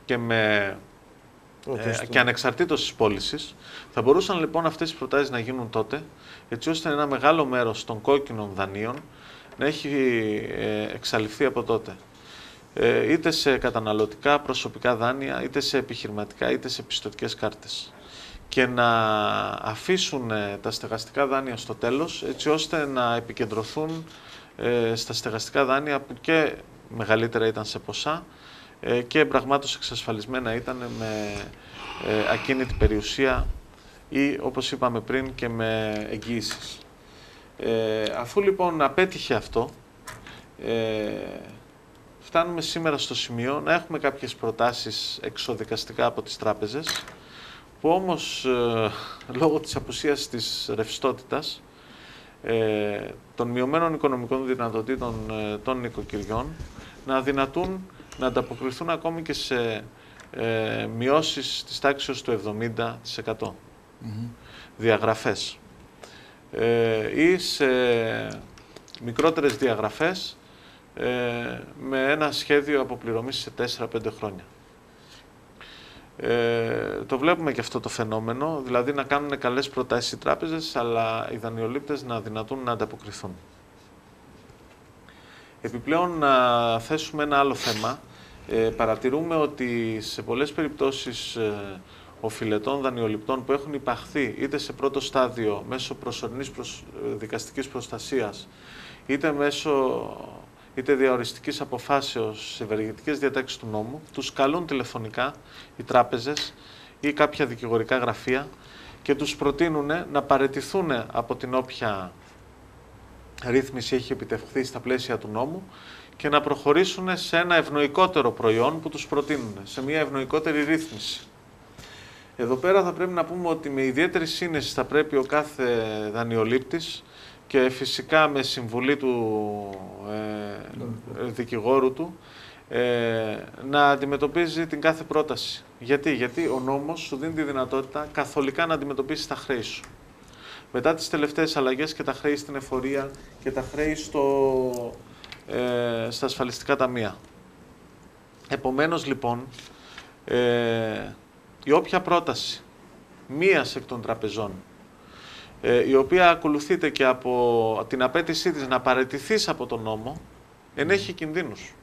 και με ε, και ανεξαρτήτως της πώλησης. Θα μπορούσαν λοιπόν αυτές οι προτάσεις να γίνουν τότε, έτσι ώστε ένα μεγάλο μέρος των κόκκινων δανείων να έχει ε, εξαλειφθεί από τότε. Ε, είτε σε καταναλωτικά προσωπικά δάνεια, είτε σε επιχειρηματικά, είτε σε πιστοτικές κάρτες. Και να αφήσουν ε, τα στεγαστικά δάνεια στο τέλος, έτσι ώστε να επικεντρωθούν ε, στα στεγαστικά δάνεια που και μεγαλύτερα ήταν σε ποσά ε, και πραγμάτως εξασφαλισμένα ήταν με ακίνητη περιουσία ή όπως είπαμε πριν και με εγγύησεις. αφού λοιπόν απέτυχε αυτό, φτάνουμε σήμερα στο σημείο να έχουμε κάποιες προτάσεις εξοδικαστικά από τις τράπεζες, που όμως ε, λόγω της απουσίας της ρευστότητας, ε, των μειωμένων οικονομικών δυνατοτήτων ε, των νοικοκυριών, να δυνατούν να ανταποκριθούν ακόμη και σε ε, μειώσεις της τάξης του 70% mm διαγραφές. Ε, ή σε μικρότερες διαγραφές με ένα σχέδιο αποπληρωμής σε 4-5 χρόνια. Ε, το βλέπουμε και αυτό το φαινόμενο, δηλαδή να κάνουν καλές προτάσεις οι τράπεζες, αλλά οι δανειολήπτες να δυνατούν να ανταποκριθούν. Επιπλέον, να θέσουμε ένα άλλο θέμα. Ε, παρατηρούμε ότι σε πολλές περιπτώσεις ε, οφειλετών δανειοληπτών που έχουν υπαχθεί είτε σε πρώτο στάδιο μέσω προσωρινής προσ... Ε, δικαστικής προστασίας, είτε μέσω είτε διαοριστικής αποφάσεως σε ευεργετικές διατάξεις του νόμου, τους καλούν τηλεφωνικά οι τράπεζες ή κάποια δικηγορικά γραφεία και τους προτείνουν να παρετηθούν από την όποια ρύθμιση έχει επιτευχθεί στα πλαίσια του νόμου και να προχωρήσουν σε ένα ευνοϊκότερο προϊόν που τους προτείνουν, σε μια ευνοϊκότερη ρύθμιση. Εδώ πέρα θα πρέπει να πούμε ότι με ιδιαίτερη σύνεση θα πρέπει ο κάθε δανειολήπτης και φυσικά με συμβουλή του ε, δικηγόρου του ε, να αντιμετωπίζει την κάθε πρόταση. Γιατί, Γιατί ο νόμος σου δίνει τη δυνατότητα καθολικά να αντιμετωπίσεις τα χρέη σου. Μετά τις τελευταίες αλλαγές και τα χρέη στην εφορία και τα χρέη στο, ε, στα ασφαλιστικά ταμεία. Επομένως λοιπόν, ε, η όποια πρόταση μίας εκ των τραπεζών ε, η οποία ακολουθείται και από την απέτησή της να παραιτηθείς από τον νόμο, ενέχει κινδύνους.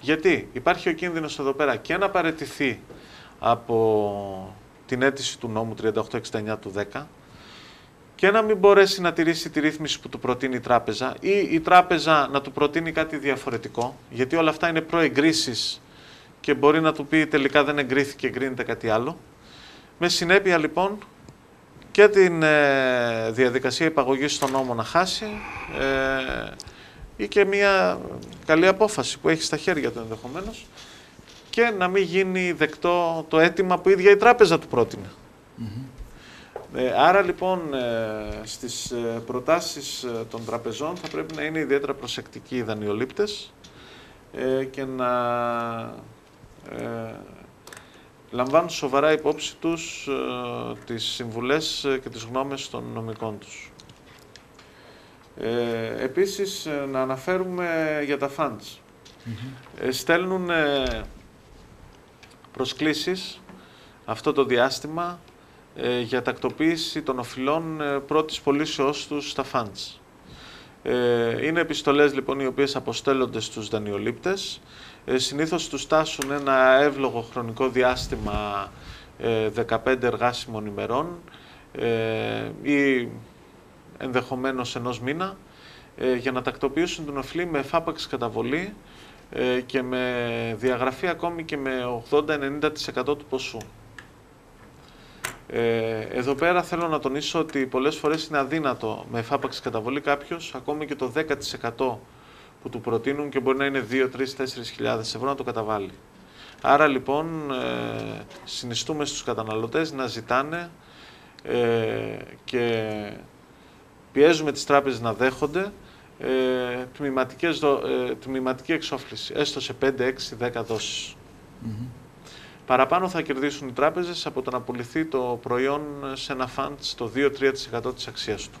Γιατί υπάρχει ο κίνδυνος εδώ πέρα και να παραιτηθεί από την αίτηση του νόμου 3869 του 10 και να μην μπορέσει να τηρήσει τη ρύθμιση που του προτείνει η τράπεζα ή η τράπεζα να του προτείνει κάτι διαφορετικό, γιατί όλα αυτά είναι προεγκρίσεις και μπορεί να του πει τελικά δεν εγκρίθηκε, εγκρίνεται κάτι άλλο. Με συνέπεια λοιπόν και την ε, διαδικασία υπαγωγής στον νόμο να χάσει ε, ή και μια καλή απόφαση που έχει στα χέρια του ενδεχομένως και να μην γίνει δεκτό το αίτημα που η ίδια η τράπεζα του προτεινε ε, άρα λοιπόν στις προτάσεις των τραπεζών θα πρέπει να είναι ιδιαίτερα προσεκτικοί οι δανειολήπτες και να λαμβάνουν σοβαρά υπόψη τους ε, τις συμβουλές ε, και τις γνώμες των νομικών τους. Ε, επίσης, ε, να αναφέρουμε για τα funds. Mm στέλνουν προσκλήσεις αυτό το διάστημα για τακτοποίηση των οφειλών πρώτης πωλήσεώς τους στα funds. Είναι επιστολές λοιπόν οι οποίες αποστέλλονται στους δανειολήπτες ε, συνήθως τους στάσουν ένα εύλογο χρονικό διάστημα 15 ε, εργάσιμων ημερών ε, ή ενδεχομένως ενός μήνα ε, για να τακτοποιήσουν τον οφειλή με εφάπαξ καταβολή και με διαγραφή ακόμη και με 80-90% του ποσού. εδώ πέρα θέλω να τονίσω ότι πολλές φορές είναι αδύνατο με εφάπαξ καταβολή κάποιος ακόμη και το 10% που του προτείνουν και μπορεί να είναι 2, 3, 4 χιλιάδες ευρώ να το καταβάλει. Άρα λοιπόν ε, συνιστούμε στους καταναλωτές να ζητάνε ε, και πιέζουμε τις τράπεζες να δέχονται ε, τμηματικές, ε, τμηματική εξόφληση, έστω σε 5, 6, 10 δόσεις. Παραπάνω θα κερδίσουν οι τράπεζες από το να πουληθεί το προϊόν σε ένα φαντ στο 2-3% της αξίας του.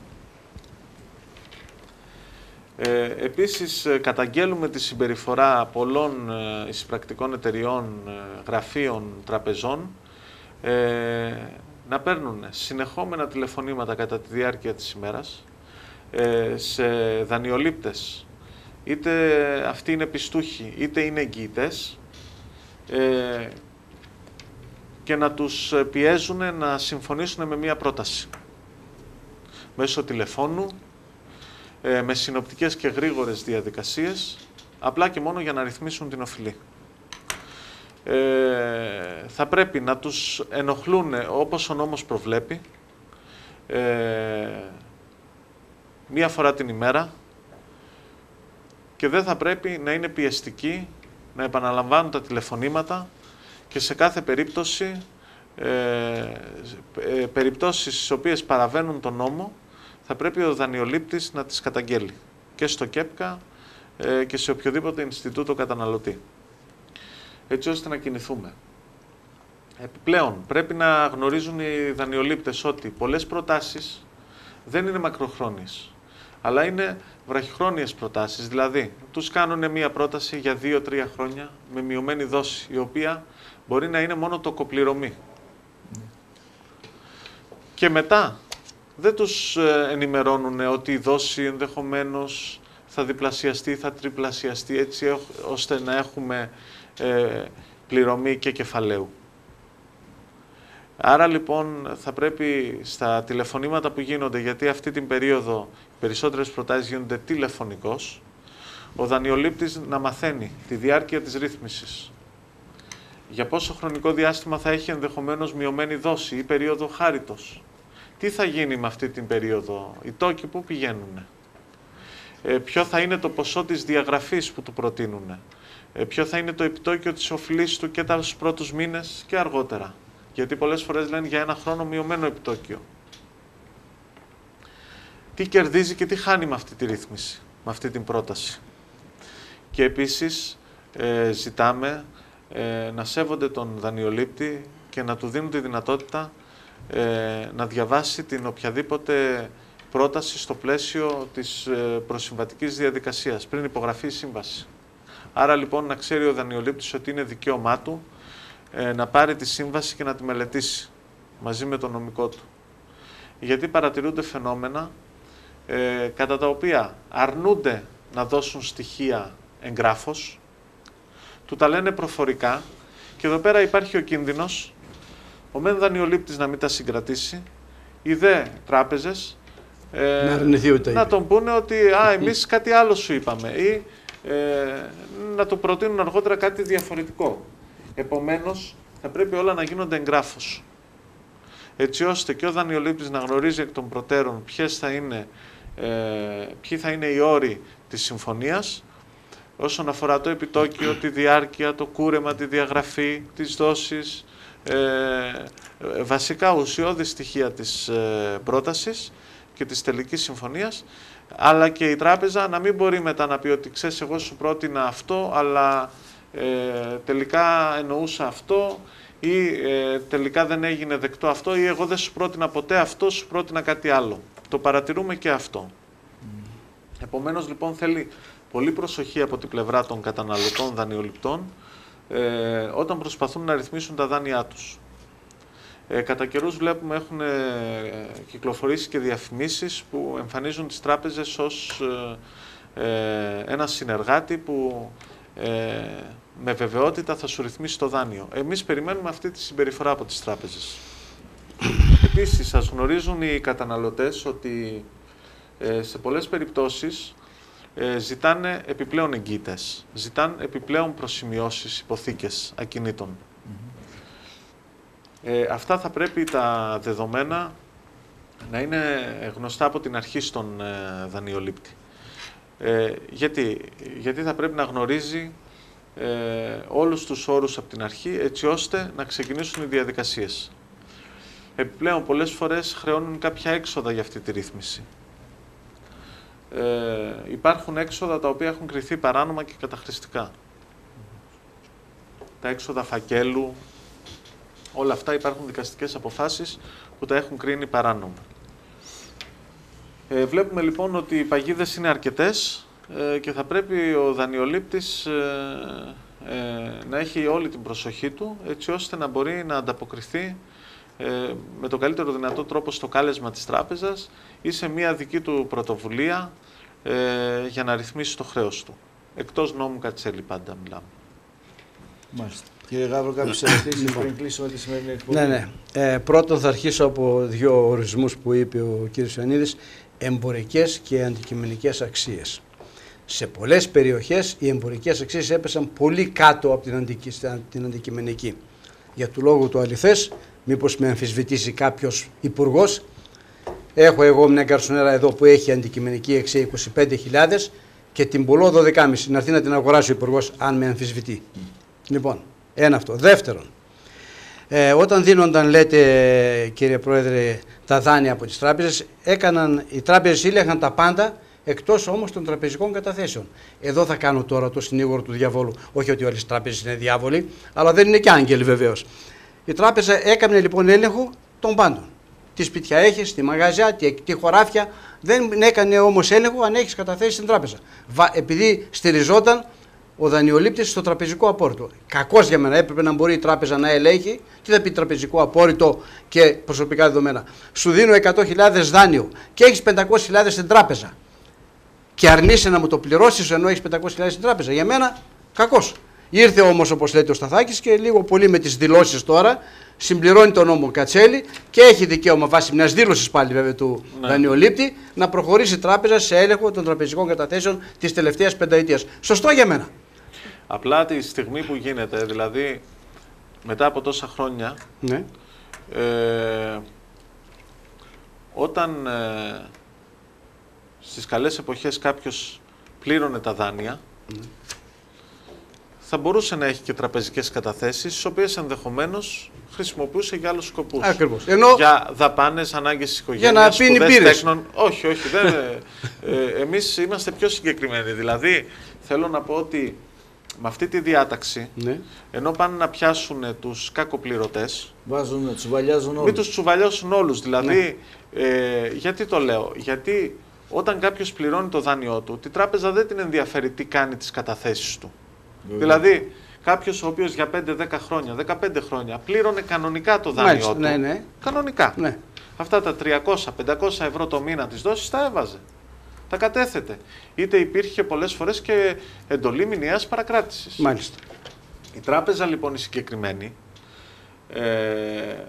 Ε, επίσης, ε, καταγγέλουμε τη συμπεριφορά πολλών ε, εισπρακτικών εταιριών, ε, γραφείων, τραπεζών ε, να παίρνουν συνεχόμενα τηλεφωνήματα κατά τη διάρκεια της ημέρας ε, σε δανειολήπτες, είτε αυτοί είναι πιστούχοι, είτε είναι εγγυητές, και να τους πιέζουν να συμφωνήσουν με μία πρόταση. Μέσω τηλεφώνου, ε, με συνοπτικές και γρήγορες διαδικασίες, απλά και μόνο για να ρυθμίσουν την οφειλή. Ε, θα πρέπει να τους ενοχλούν όπως ο νόμος προβλέπει, ε, μία φορά την ημέρα. Και δεν θα πρέπει να είναι πιεστικοί, να επαναλαμβάνουν τα τηλεφωνήματα. Και σε κάθε περίπτωση, ε, ε, περιπτώσεις στις οποίες παραβαίνουν τον νόμο, θα πρέπει ο δανειολήπτης να τις καταγγέλει και στο ΚΕΠΚΑ ε, και σε οποιοδήποτε Ινστιτούτο καταναλωτή. Έτσι ώστε να κινηθούμε. Επιπλέον, πρέπει να γνωρίζουν οι δανειολήπτες ότι πολλές προτάσεις δεν είναι μακροχρόνιες, αλλά είναι βραχυχρόνιες προτάσεις. Δηλαδή, τους κάνουν μία πρόταση για δύο-τρία χρόνια με μειωμένη δόση, η οποία μπορεί να είναι μόνο το κοπληρωμή. Και μετά δεν τους ε, ενημερώνουν ότι η δόση ενδεχομένως θα διπλασιαστεί, θα τριπλασιαστεί, έτσι ώστε να έχουμε ε, πληρωμή και κεφαλαίου. Άρα λοιπόν θα πρέπει στα τηλεφωνήματα που γίνονται, γιατί αυτή την περίοδο οι περισσότερες προτάσεις γίνονται τηλεφωνικώς, ο δανειολήπτης να μαθαίνει τη διάρκεια της ρύθμισης. Για πόσο χρονικό διάστημα θα έχει ενδεχομένως μειωμένη δόση ή περίοδο χάριτος. Τι θα γίνει με αυτή την περίοδο, οι τόκοι που πηγαίνουν. Ε, ποιο θα είναι το ποσό της διαγραφής που του προτείνουν. Ε, ποιο θα είναι το επιτόκιο της οφειλής του και τα πρώτους μήνες και αργότερα; Γιατί πολλές φορές λένε για ένα χρόνο μειωμένο επιτόκιο. Τι κερδίζει και τι χάνει με αυτή τη ρύθμιση, με αυτή την πρόταση; Και επίσης ε, ζητάμε ε, να σέβονται τον δανειολήπτη και να του δίνουν τη δυνατότητα ε, να διαβάσει την οποιαδήποτε πρόταση στο πλαίσιο της ε, προσυμβατικής διαδικασίας, πριν υπογραφεί η σύμβαση. Άρα λοιπόν να ξέρει ο δανειολήπτης ότι είναι δικαίωμά του ε, να πάρει τη σύμβαση και να τη μελετήσει μαζί με τον νομικό του. Γιατί παρατηρούνται φαινόμενα ε, κατά τα οποία αρνούνται να δώσουν στοιχεία εγγράφος, του τα λένε προφορικά και εδώ πέρα υπάρχει ο κίνδυνος ο μεν δανειολήπτης να μην τα συγκρατήσει, οι δε τράπεζες ε, να, να τον πούνε ότι α, εμείς κάτι άλλο σου είπαμε ή ε, να το προτείνουν αργότερα κάτι διαφορετικό. Επομένως, θα πρέπει όλα να γίνονται εγγράφος. Έτσι ώστε και ο δανειολήπτης να γνωρίζει εκ των προτέρων ποιες θα είναι, ε, ποιοι θα είναι οι όροι της συμφωνίας, όσον αφορά το επιτόκιο, τη διάρκεια, το κούρεμα, τη διαγραφή, τις δόσεις, ε, βασικά ουσιώδη στοιχεία της ε, πρότασης και της τελικής συμφωνίας, αλλά και η τράπεζα να μην μπορεί μετά να πει ότι ξέρεις εγώ σου πρότεινα αυτό, αλλά ε, τελικά εννοούσα αυτό ή ε, τελικά δεν έγινε δεκτό αυτό ή εγώ δεν σου πρότεινα ποτέ αυτό, σου πρότεινα κάτι άλλο. Το παρατηρούμε και αυτό. Mm. Επομένως λοιπόν θέλει πολύ προσοχή από την πλευρά των καταναλωτών δανειοληπτών ε, όταν προσπαθούν να ρυθμίσουν τα δάνειά τους. Ε, κατά καιρούς βλέπουμε έχουν ε, κυκλοφορήσει και διαφημίσεις που εμφανίζουν τις τράπεζες ως ε, ε ένα συνεργάτη που ε, με βεβαιότητα θα σου ρυθμίσει το δάνειο. Εμείς περιμένουμε αυτή τη συμπεριφορά από τις τράπεζες. Επίσης, σας γνωρίζουν οι καταναλωτές ότι σε πολλές περιπτώσεις ε, ζητάνε επιπλέον εγκύτες, ζητάνε επιπλέον προσημειώσεις, υποθήκες ακινήτων. Ε, αυτά θα πρέπει τα δεδομένα να είναι γνωστά από την αρχή στον ε, δανειολήπτη. Ε, γιατί; γιατί θα πρέπει να γνωρίζει ε, όλους τους όρους από την αρχή έτσι ώστε να ξεκινήσουν οι διαδικασίες. Επιπλέον πολλές φορές χρεώνουν κάποια έξοδα για αυτή τη ρύθμιση ε, υπάρχουν έξοδα τα οποία έχουν κριθεί παράνομα και καταχρηστικά. Τα έξοδα φακέλου, όλα αυτά υπάρχουν δικαστικές αποφάσεις που τα έχουν κρίνει παράνομα. Ε, βλέπουμε λοιπόν ότι οι παγίδες είναι αρκετές ε, και θα πρέπει ο δανειολήπτης ε, ε, να έχει όλη την προσοχή του έτσι ώστε να μπορεί να ανταποκριθεί ε, με τον καλύτερο δυνατό τρόπο στο κάλεσμα της τράπεζας ή σε μια δική του πρωτοβουλία ε, για να ρυθμίσεις το χρέος του. Εκτός νόμου Κατσέλη πάντα μιλάμε. Μάλιστα. Κύριε Γάβρο, κάποιες ερωτήσεις πριν κλείσουμε τη σημερινή εκπομπή; Ναι, ναι. Ε, πρώτον, θα αρχίσω από δύο ορισμούς που είπε ο κ. Ιωαννίδης. Εμπορικές και αντικειμενικές αξίες. Σε πολλές περιοχές οι εμπορικές αξίες έπεσαν πολύ κάτω από την, αντικει, την αντικειμενική. Για του λόγου του αληθές, μήπως με αμφισβητήσει κάποιος υπουργός, έχω εγώ μια καρσονέρα εδώ που έχει αντικειμενική αξία 25.000 και την πουλώ 12,5. Να έρθει να την αγοράσει ο υπουργός, αν με αμφισβητεί. Λοιπόν, ένα αυτό. Δεύτερον, ε, όταν δίνονταν, λέτε κύριε Πρόεδρε, τα δάνεια από τις τράπεζες, έκαναν, οι τράπεζες ήλεγχαν τα πάντα εκτός όμως των τραπεζικών καταθέσεων. Εδώ θα κάνω τώρα το συνήγορο του διαβόλου. Όχι ότι όλες οι τράπεζες είναι διάβολοι, αλλά δεν είναι και άγγελοι βεβαίως. Η τράπεζα έκανε λοιπόν έλεγχο των πάντων. Τι σπίτια έχεις, τι μαγαζιά, τι, τι χωράφια. Δεν έκανε όμως έλεγχο αν έχεις καταθέσει στην τράπεζα. Επειδή στηριζόταν ο δανειολήπτης στο τραπεζικό απόρριτο. Κακός για μένα. Έπρεπε να μπορεί η τράπεζα να ελέγχει. Τι θα πει τραπεζικό απόρριτο και προσωπικά δεδομένα. Σου δίνω 100.000 δάνειο και έχεις 500.000 στην τράπεζα. Και αρνείσαι να μου το πληρώσεις ενώ έχεις 500.000 στην τράπεζα. Για μένα κακός. Ήρθε όμως, όπως λέτε ο Σταθάκης, και λίγο πολύ με τις δηλώσεις τώρα συμπληρώνει τον νόμο Κατσέλη και έχει δικαίωμα βάσει μιας δήλωσης πάλι βέβαια του ναι. δανειολήπτη να προχωρήσει η τράπεζα σε έλεγχο των τραπεζικών καταθέσεων της τελευταίας πενταετίας. Σωστό για μένα. Απλά τη στιγμή που γίνεται, δηλαδή μετά από τόσα χρόνια, ναι. ε, όταν ε, στις καλές εποχές κάποιος πλήρωνε τα δάνεια, ναι. Θα μπορούσε να έχει και τραπεζικές καταθέσεις, τις οποίες ενδεχομένως χρησιμοποιούσε για άλλους σκοπούς. Ακριβώς. Ενώ... Για δαπάνες, ανάγκες της οικογένειας, για να πίνει πύρες. Τέκνων. Όχι, όχι. Δεν, ε, ε, εμείς είμαστε πιο συγκεκριμένοι. Δηλαδή, θέλω να πω ότι με αυτή τη διάταξη, ναι. ενώ πάνε να πιάσουν τους κακοπληρωτές, Βάζουν, τσουβαλιάζουν όλους. Μην τους τσουβαλιάσουν όλους. Δηλαδή, ναι. ε, γιατί το λέω. Γιατί όταν κάποιος πληρώνει το δάνειό του, τη τράπεζα δεν την ενδιαφέρει τι κάνει τις καταθέσεις του. Δηλαδή, κάποιος ο οποίος για 5-10 χρόνια, 15 χρόνια πλήρωνε κανονικά το δάνειό του. Ναι, ναι. Κανονικά. Ναι. Αυτά τα 300-500 ευρώ το μήνα της δόσης τα έβαζε τα κατέθετε. Είτε υπήρχε πολλές φορές και εντολή μηνιαίας παρακράτησης. Μάλιστα. Η τράπεζα λοιπόν η συγκεκριμένη ε,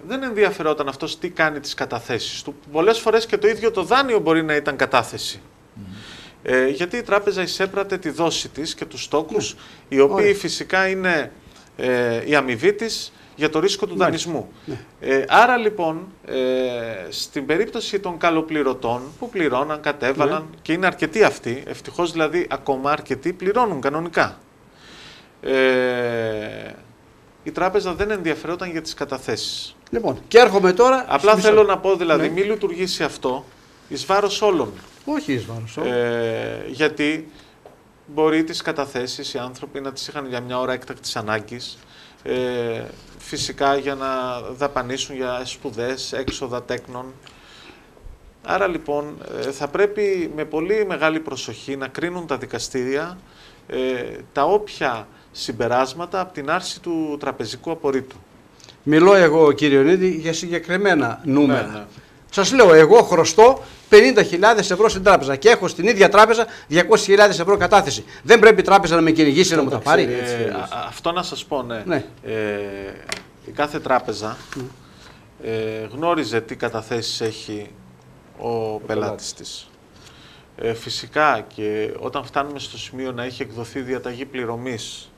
δεν ενδιαφερόταν αυτός τι κάνει τις καταθέσεις του. Πολλές φορές και το ίδιο το δάνειο μπορεί να ήταν κατάθεση. Ε, γιατί η τράπεζα εισέπρατε τη δόση της και τους στόκους, ναι. οι οποίοι φυσικά είναι ε, η αμοιβή της για το ρίσκο του δανεισμού. Ναι. Ε, άρα λοιπόν, ε, στην περίπτωση των καλοπληρωτών που πληρώναν, κατέβαλαν ναι. και είναι αρκετοί αυτοί, ευτυχώς δηλαδή ακόμα αρκετοί πληρώνουν κανονικά. Ε, η τράπεζα δεν ενδιαφερόταν για τις καταθέσεις. Λοιπόν, και έρχομαι τώρα... Απλά θέλω να πω δηλαδή, ναι. μην λειτουργήσει αυτό εις βάρος όλων. Όχι εις βάρος όλων. Ε, γιατί μπορεί τις καταθέσεις οι άνθρωποι να τις είχαν για μια ώρα έκτακτης ανάγκης, ε, φυσικά για να δαπανίσουν για σπουδές, έξοδα τέκνων. Άρα λοιπόν ε, θα πρέπει με πολύ μεγάλη προσοχή να κρίνουν τα δικαστήρια ε, τα όποια συμπεράσματα από την άρση του τραπεζικού απορρίτου. Μιλώ εγώ κύριε Νίδη για συγκεκριμένα νούμερα. Ναι, ναι. Σας λέω εγώ χρωστώ 50.000 ευρώ στην τράπεζα και έχω στην ίδια τράπεζα 200.000 ευρώ κατάθεση. Δεν πρέπει η τράπεζα να με κυνηγήσει να μου τα πάρει. Ε, αυτό να σας πω, ναι. ναι. Ε, η κάθε τράπεζα ε, γνώριζε τι καταθέσεις έχει ο, ο πελάτης της. Ε, φυσικά και όταν φτάνουμε στο σημείο να έχει εκδοθεί διαταγή πληρωμής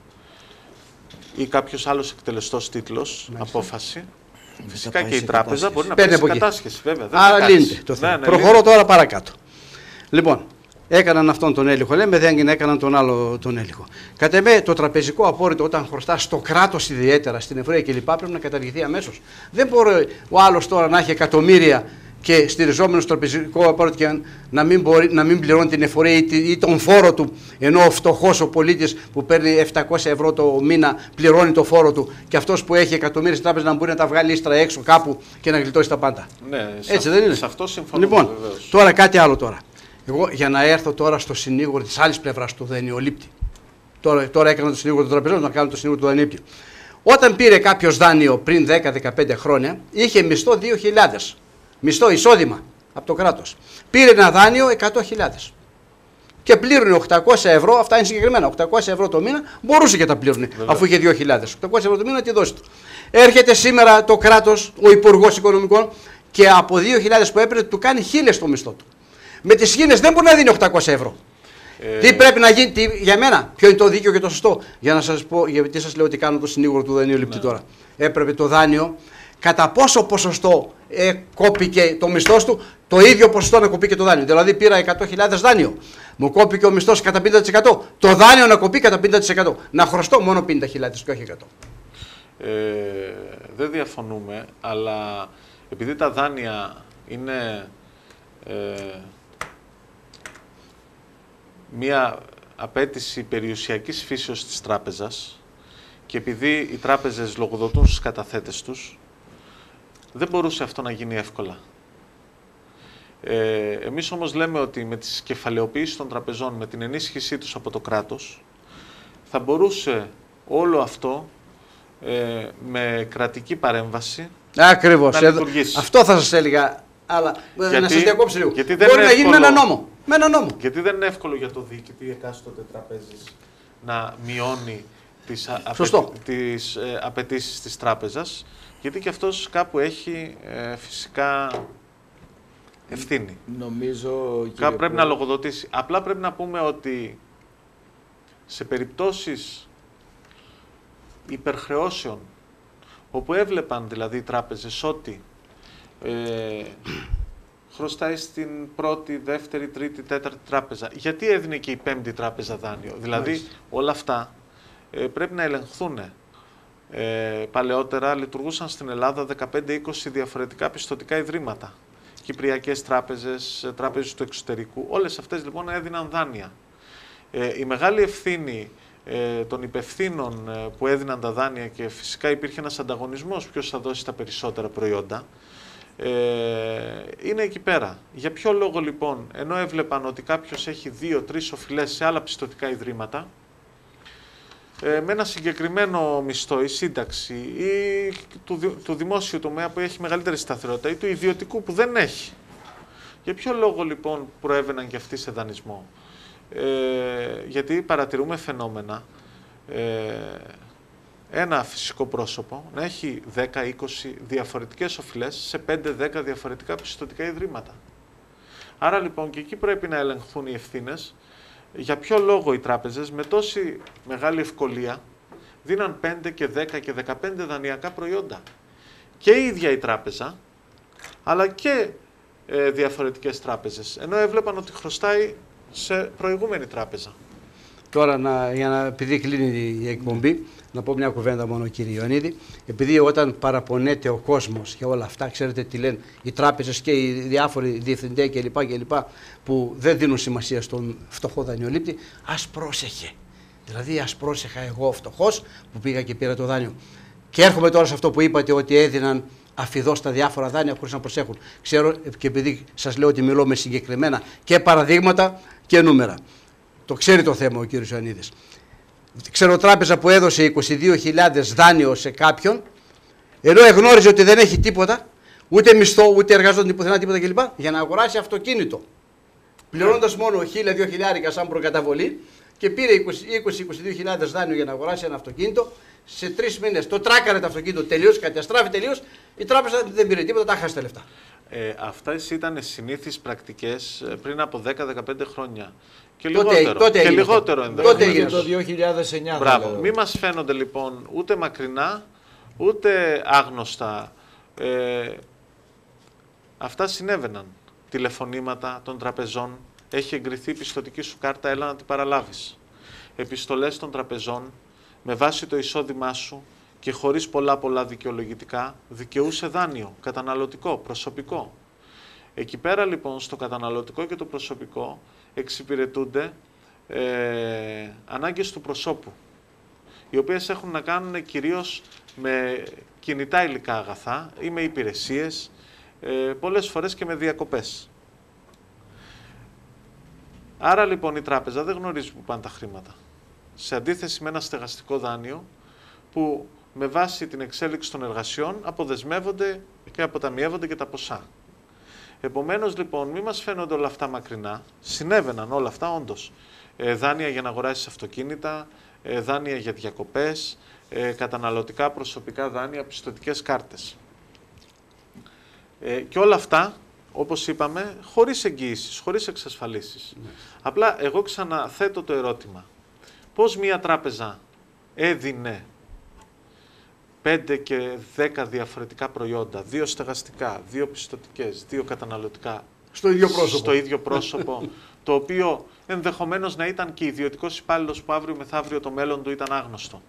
ή κάποιος άλλος εκτελεστός τίτλος, απόφαση, Φυσικά και η τράπεζα μπορεί να παίρνει κατάσχεση, βέβαια. Άρα λύνεται το θέμα. Ναι, ναι, Προχωρώ τώρα παρακάτω. Λοιπόν, έκαναν αυτόν τον έλεγχο. Λέμε δεν έκαναν τον άλλο τον έλεγχο. Κατά με το τραπεζικό απόρριτο όταν χρωστά στο κράτος ιδιαίτερα, στην Ευρεία κλπ. πρέπει να καταργηθεί αμέσως. Δεν μπορεί ο άλλος τώρα να έχει εκατομμύρια και στηριζόμενος στο τραπεζικό απόρριτο και να μην, μπορεί, να μην πληρώνει την εφορία ή, τον φόρο του, ενώ ο φτωχός ο πολίτης που παίρνει 700 ευρώ το μήνα πληρώνει το φόρο του και αυτός που έχει εκατομμύρια στην τράπεζα να μπορεί να τα βγάλει ύστερα έξω κάπου και να γλιτώσει τα πάντα. Ναι, Έτσι δεν είναι. Σε αυτό συμφωνώ. Λοιπόν, τώρα κάτι άλλο τώρα. Εγώ για να έρθω τώρα στο συνήγορο της άλλης πλευράς του δανειολήπτη. Τώρα, τώρα έκανα το συνήγορο του τραπεζών, να κάνω το συνήγορο του δανειολήπτη. Όταν πήρε κάποιος δάνειο πριν 10-15 χρόνια, είχε μισθό 2.000 μισθό, εισόδημα από το κράτος. Πήρε ένα δάνειο 100.000. και πλήρωνε 800 ευρώ, αυτά είναι συγκεκριμένα, 800 ευρώ το μήνα, μπορούσε και τα πλήρωνε, αφού είχε 2.000. 800 ευρώ το μήνα, τι δώσει του. Έρχεται σήμερα το κράτος, ο Υπουργός Οικονομικών, και από 2.000 που έπαιρνε του κάνει χίλιες το μισθό του. Με τις χίλιες δεν μπορεί να δίνει 800 ευρώ. Ε... Τι πρέπει να γίνει, τι, για μένα, ποιο είναι το δίκαιο και το σωστό. Για να σας πω, γιατί σας λέω ότι κάνω το συνήγορο του δανείου λεπτή ναι. τώρα. Έπρεπε το δάνειο κατά πόσο ποσοστό ε, κόπηκε το μισθός του, το ίδιο ποσοστό να κοπεί και το δάνειο. Δηλαδή πήρα 100.000 δάνειο. Μου κόπηκε ο μισθός κατά 50%. Το δάνειο να κοπεί κατά 50%. Να χρωστώ μόνο 50.000 και όχι 100. Ε, δεν διαφωνούμε, αλλά επειδή τα δάνεια είναι ε, μία απέτηση περιουσιακής φύσεως της τράπεζας και επειδή οι τράπεζες λογοδοτούν στους καταθέτες τους, δεν μπορούσε αυτό να γίνει εύκολα. Ε, εμείς όμως λέμε ότι με τις κεφαλαιοποίησεις των τραπεζών, με την ενίσχυσή τους από το κράτος, θα μπορούσε όλο αυτό ε, με κρατική παρέμβαση Ακριβώς. Αυτό θα σας έλεγα. Αλλά ε, γιατί, να σας διακόψω λίγο. Γιατί δεν Μπορεί να γίνει με ένα νόμο. Με ένα νόμο. Γιατί δεν είναι εύκολο για το διοικητή εκάστοτε τραπέζης να μειώνει τις, απαι... τις ε, απαιτήσεις της τράπεζας, γιατί και αυτός κάπου έχει ε, φυσικά ευθύνη. Νομίζω, κάπου πρέπει να λογοδοτήσει. Απλά πρέπει να πούμε ότι σε περιπτώσεις υπερχρεώσεων όπου έβλεπαν δηλαδή οι τράπεζες ότι ε, χρωστάει στην πρώτη, δεύτερη, τρίτη, τέταρτη τράπεζα. Γιατί έδινε και η πέμπτη τράπεζα δάνειο. Δηλαδή όλα αυτά ε, πρέπει να ελεγχθούν. Ε, παλαιότερα λειτουργούσαν στην Ελλάδα 15-20 διαφορετικά πιστοτικά ιδρύματα. Κυπριακές τράπεζες, ε, τράπεζες του εξωτερικού. Όλες αυτές λοιπόν έδιναν δάνεια. Ε, η μεγάλη ευθύνη ε, των υπευθύνων ε, που έδιναν τα δάνεια και φυσικά υπήρχε ένας ανταγωνισμός ποιος θα δώσει τα περισσότερα προϊόντα, ε, είναι εκεί πέρα. Για ποιο λόγο λοιπόν, ενώ έβλεπαν ότι κάποιος έχει δύο-τρεις οφειλές σε άλλα πιστοτικά ιδρύματα, ε, με ένα συγκεκριμένο μισθό ή σύνταξη ή του, του δημόσιου τομέα που έχει μεγαλύτερη σταθερότητα ή του ιδιωτικού που δεν έχει. Για ποιο λόγο λοιπόν προέβαιναν και αυτοί σε δανεισμό; Ε, γιατί παρατηρούμε φαινόμενα ε, ένα φυσικό πρόσωπο να έχει 10-20 διαφορετικές οφειλές σε 5-10 διαφορετικά πιστοτικά ιδρύματα. Άρα λοιπόν και εκεί πρέπει να ελεγχθούν οι ευθύνες για ποιο λόγο οι τράπεζες με τόση μεγάλη ευκολία δίναν 5 και 10 και 15 δανειακά προϊόντα; Και η ίδια η τράπεζα, αλλά και ε, διαφορετικές τράπεζες. Ενώ έβλεπαν ότι χρωστάει σε προηγούμενη τράπεζα. Τώρα, να, για να, επειδή κλείνει η εκπομπή, να πω μια κουβέντα μόνο, κύριε Ιωαννίδη. Επειδή όταν παραπονέται ο κόσμος για όλα αυτά, ξέρετε τι λένε οι τράπεζες και οι διάφοροι διευθυντές κλπ. κλπ. που δεν δίνουν σημασία στον φτωχό δανειολήπτη, ας πρόσεχε. Δηλαδή, ας πρόσεχα εγώ φτωχός που πήγα και πήρα το δάνειο. Και έρχομαι τώρα σε αυτό που είπατε ότι έδιναν αφιδώς στα διάφορα δάνεια χωρίς να προσέχουν. Ξέρω και επειδή σας λέω ότι μιλώ με συγκεκριμένα και παραδείγματα, και νούμερα. Το ξέρει το θέμα ο κύριος Ιωαννίδης. Ξέρω τράπεζα που έδωσε 22.000 δάνειο σε κάποιον, ενώ εγνώριζε ότι δεν έχει τίποτα, ούτε μισθό, ούτε εργαζόταν πουθενά τίποτα κλπ. για να αγοράσει αυτοκίνητο. Πληρώνοντας μόνο 1.000-2.000 σαν προκαταβολή και πήρε 20-22.000 δάνειο για να αγοράσει ένα αυτοκίνητο. Σε τρεις μήνες το τράκαρε το αυτοκίνητο τελείως, καταστράφει τελείως. Η τράπεζα δεν πήρε τίποτα, τα χάσει τα λεφτά. Ε, αυτές ήταν συνήθεις πρακτικές ε, πριν από 10-15 χρόνια. Και τότε, λιγότερο, τότε και λιγότερο Τότε έγινε το 2009. Μπράβο. Μην μας φαίνονται λοιπόν ούτε μακρινά, ούτε άγνωστα. Ε, αυτά συνέβαιναν. Τηλεφωνήματα των τραπεζών. Έχει εγκριθεί η πιστοτική σου κάρτα, έλα να την παραλάβεις. Επιστολές των τραπεζών με βάση το εισόδημά σου και χωρίς πολλά πολλά δικαιολογητικά δικαιούσε δάνειο, καταναλωτικό, προσωπικό. Εκεί πέρα λοιπόν στο καταναλωτικό και το προσωπικό εξυπηρετούνται ε, ανάγκες του προσώπου, οι οποίες έχουν να κάνουν κυρίως με κινητά υλικά αγαθά ή με υπηρεσίες, ε, πολλές φορές και με διακοπές. Άρα λοιπόν η τράπεζα δεν γνωρίζει που πάνε τα χρήματα. Σε αντίθεση με ένα στεγαστικό δάνειο που με βάση την εξέλιξη των εργασιών αποδεσμεύονται και αποταμιεύονται και τα ποσά. Επομένως λοιπόν, μην μας φαίνονται όλα αυτά μακρινά. Συνέβαιναν όλα αυτά όντως. Ε, δάνεια για να αγοράσεις αυτοκίνητα, ε, δάνεια για διακοπές, ε, καταναλωτικά προσωπικά δάνεια, πιστοτικές κάρτες. Ε, και όλα αυτά, όπως είπαμε, χωρίς εγγύησεις, χωρίς εξασφαλίσεις. Απλά εγώ ξαναθέτω το ερώτημα. Πώς μία τράπεζα έδινε 5 και 10 διαφορετικά προϊόντα, δύο στεγαστικά, δύο πιστοτικές, δύο καταναλωτικά, Στο ίδιο πρόσωπο. στο ίδιο πρόσωπο, το οποίο ενδεχομένως να ήταν και ιδιωτικός υπάλληλος που αύριο μεθαύριο το μέλλον του ήταν άγνωστο.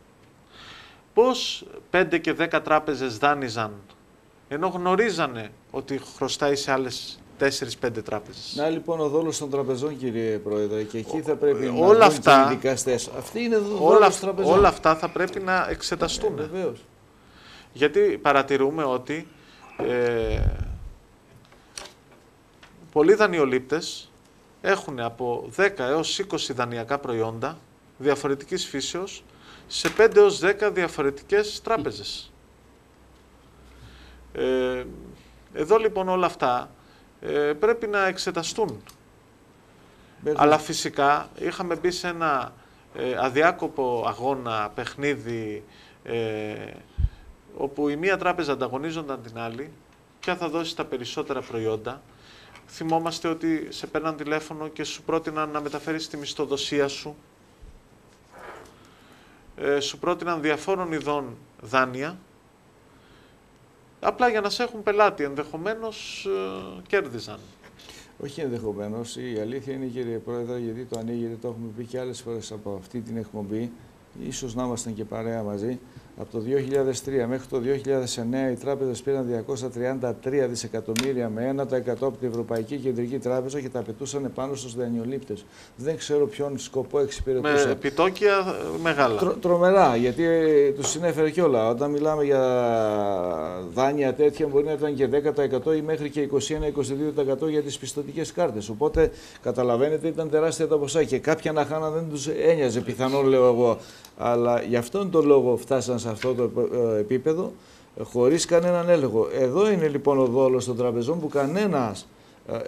Πώς 5 και 10 τράπεζες δάνειζαν, ενώ γνωρίζανε ότι χρωστάει σε άλλες 4-5 τράπεζες; Να λοιπόν ο δόλος των τραπεζών, κύριε Πρόεδρε, και εκεί θα πρέπει να όλα βγουν αυτά- και οι δικαστές. Αυτοί είναι δόλος όλα, των τραπεζών. όλα αυτά θα πρέπει να εξεταστούν. Ε, βεβαίως. Γιατί παρατηρούμε ότι ε, πολλοί δανειολήπτες έχουν από 10 έως 20 δανειακά προϊόντα διαφορετικής φύσεως σε 5 έως 10 διαφορετικές τράπεζες. Ε, εδώ λοιπόν όλα αυτά ε, πρέπει να εξεταστούν. Μπέρδε- Αλλά φυσικά είχαμε μπει σε ένα ε, αδιάκοπο αγώνα, παιχνίδι, ε, όπου η μία τράπεζα ανταγωνίζονταν την άλλη, ποια θα δώσει τα περισσότερα προϊόντα. Θυμόμαστε ότι σε παίρναν τηλέφωνο και σου πρότειναν να μεταφέρεις τη μισθοδοσία σου. Ε, σου πρότειναν διαφόρων ειδών δάνεια, απλά για να σε έχουν πελάτη, ενδεχομένως ε, κέρδιζαν. Όχι ενδεχομένως. Η αλήθεια είναι, κύριε Πρόεδρε, γιατί το ανοίγετε, το έχουμε πει και άλλες φορές από αυτή την εκπομπή. ίσως να ήμασταν και παρέα μαζί. Από το 2003 μέχρι το 2009 οι τράπεζες πήραν 233 δισεκατομμύρια με 1% από την Ευρωπαϊκή Κεντρική Τράπεζα και τα πετούσαν πάνω στους δανειολήπτες. Δεν ξέρω ποιον σκοπό Με εξυπηρετούσαν. επιτόκια ε, μεγάλα. Τρο, τρομερά, γιατί ε, τους συνέφερε κιόλα. Όταν μιλάμε για δάνεια τέτοια, μπορεί να ήταν και 10% ή μέχρι και 21-22% για τις πιστοτικές κάρτες. Οπότε καταλαβαίνετε, ήταν τεράστια τα ποσά και κάποια να χάνα δεν τους ένοιαζε, πιθανόν λέω εγώ. Αλλά γι' αυτόν τον λόγο φτάσαν σε αυτό το ε, επίπεδο ε, χωρίς κανέναν έλεγχο. Εδώ είναι λοιπόν ο δόλος των τραπεζών που κανένας,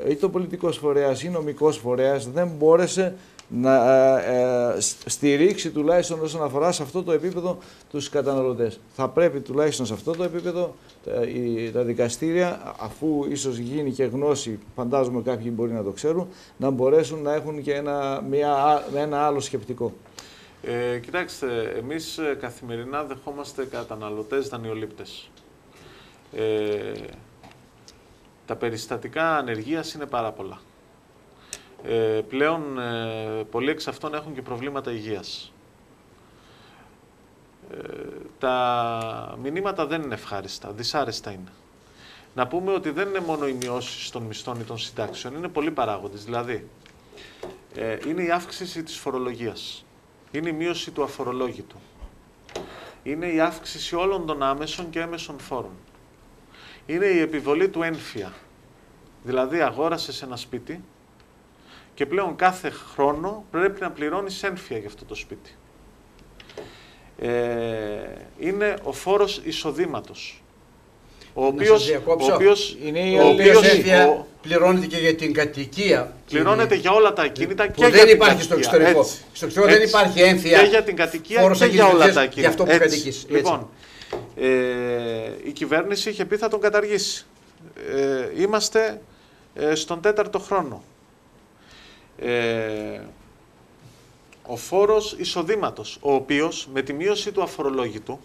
ε, είτε ο πολιτικός φορέας ή νομικός φορέας δεν μπόρεσε να ε, ε, στηρίξει τουλάχιστον όσον αφορά σε αυτό το επίπεδο τους καταναλωτές. Θα πρέπει τουλάχιστον σε αυτό το επίπεδο τα, οι- τα δικαστήρια, αφού ίσως γίνει και γνώση, φαντάζομαι κάποιοι μπορεί να το ξέρουν, να μπορέσουν να έχουν και ένα, μια, α- ένα άλλο σκεπτικό. Ε, κοιτάξτε, εμείς ε, καθημερινά δεχόμαστε καταναλωτές δανειολήπτες. Ε, τα περιστατικά ανεργίας είναι πάρα πολλά. Ε, πλέον, ε, πολλοί εξ αυτών έχουν και προβλήματα υγείας. Ε, τα μηνύματα δεν είναι ευχάριστα, δυσάρεστα είναι. Να πούμε ότι δεν είναι μόνο οι μειώσεις των μισθών ή των συντάξεων, είναι πολλοί παράγοντες. Δηλαδή, ε, είναι η αύξηση της φορολογίας. Είναι η μείωση του αφορολόγητου. Είναι η αύξηση όλων των άμεσων και έμεσων φόρων. Είναι η επιβολή του ένφια. Δηλαδή αγόρασες ένα σπίτι και πλέον κάθε χρόνο πρέπει να πληρώνεις ένφια για αυτό το σπίτι. Ε, είναι ο φόρος εισοδήματος. Ο Να οποίος, σας διακόψω. ο οποίος, Είναι η ο Ο αλήθεια. οποίος- οποίος ένφια ο- πληρώνεται και για την κατοικία. πληρώνεται για όλα τα ακίνητα που και για δεν την υπάρχει στο κατοικία. εξωτερικό. Έτσι. Στο εξωτερικό δεν Έτσι. υπάρχει έμφυα. Και για την κατοικία φόρος και για όλα εγκυκλοπαιδείας τα για ακίνητα. αυτό που Έτσι. κατοικείς. Έτσι. Λοιπόν, ε, η κυβέρνηση είχε πει θα τον καταργήσει. Ε, είμαστε ε, στον τέταρτο χρόνο. Ε, ο φόρος εισοδήματος, ο οποίος με τη μείωση του αφορολόγητου,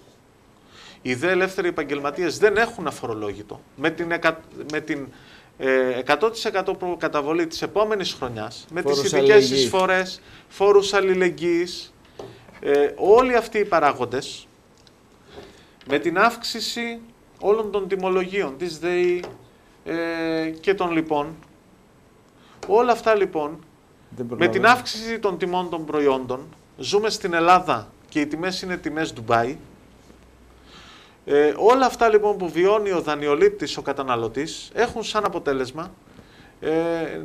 οι δε ελεύθεροι επαγγελματίες δεν έχουν αφορολόγητο. Με την, εκα- με την ε, 100% προκαταβολή της επόμενης χρονιάς, με Φόρους τις ειδικές αλληλεγγύης. εισφορές, φόρους αλληλεγγύης, ε, όλοι αυτοί οι παράγοντες, με την αύξηση όλων των τιμολογίων της ΔΕΗ ε, και των λοιπών, όλα αυτά λοιπόν Δεν με την προλαβαίνω. αύξηση των τιμών των προϊόντων, ζούμε στην Ελλάδα και οι τιμές είναι τιμές Ντουμπάι. Ε, όλα αυτά λοιπόν που βιώνει ο δανειολήπτης, ο καταναλωτής, έχουν σαν αποτέλεσμα ε,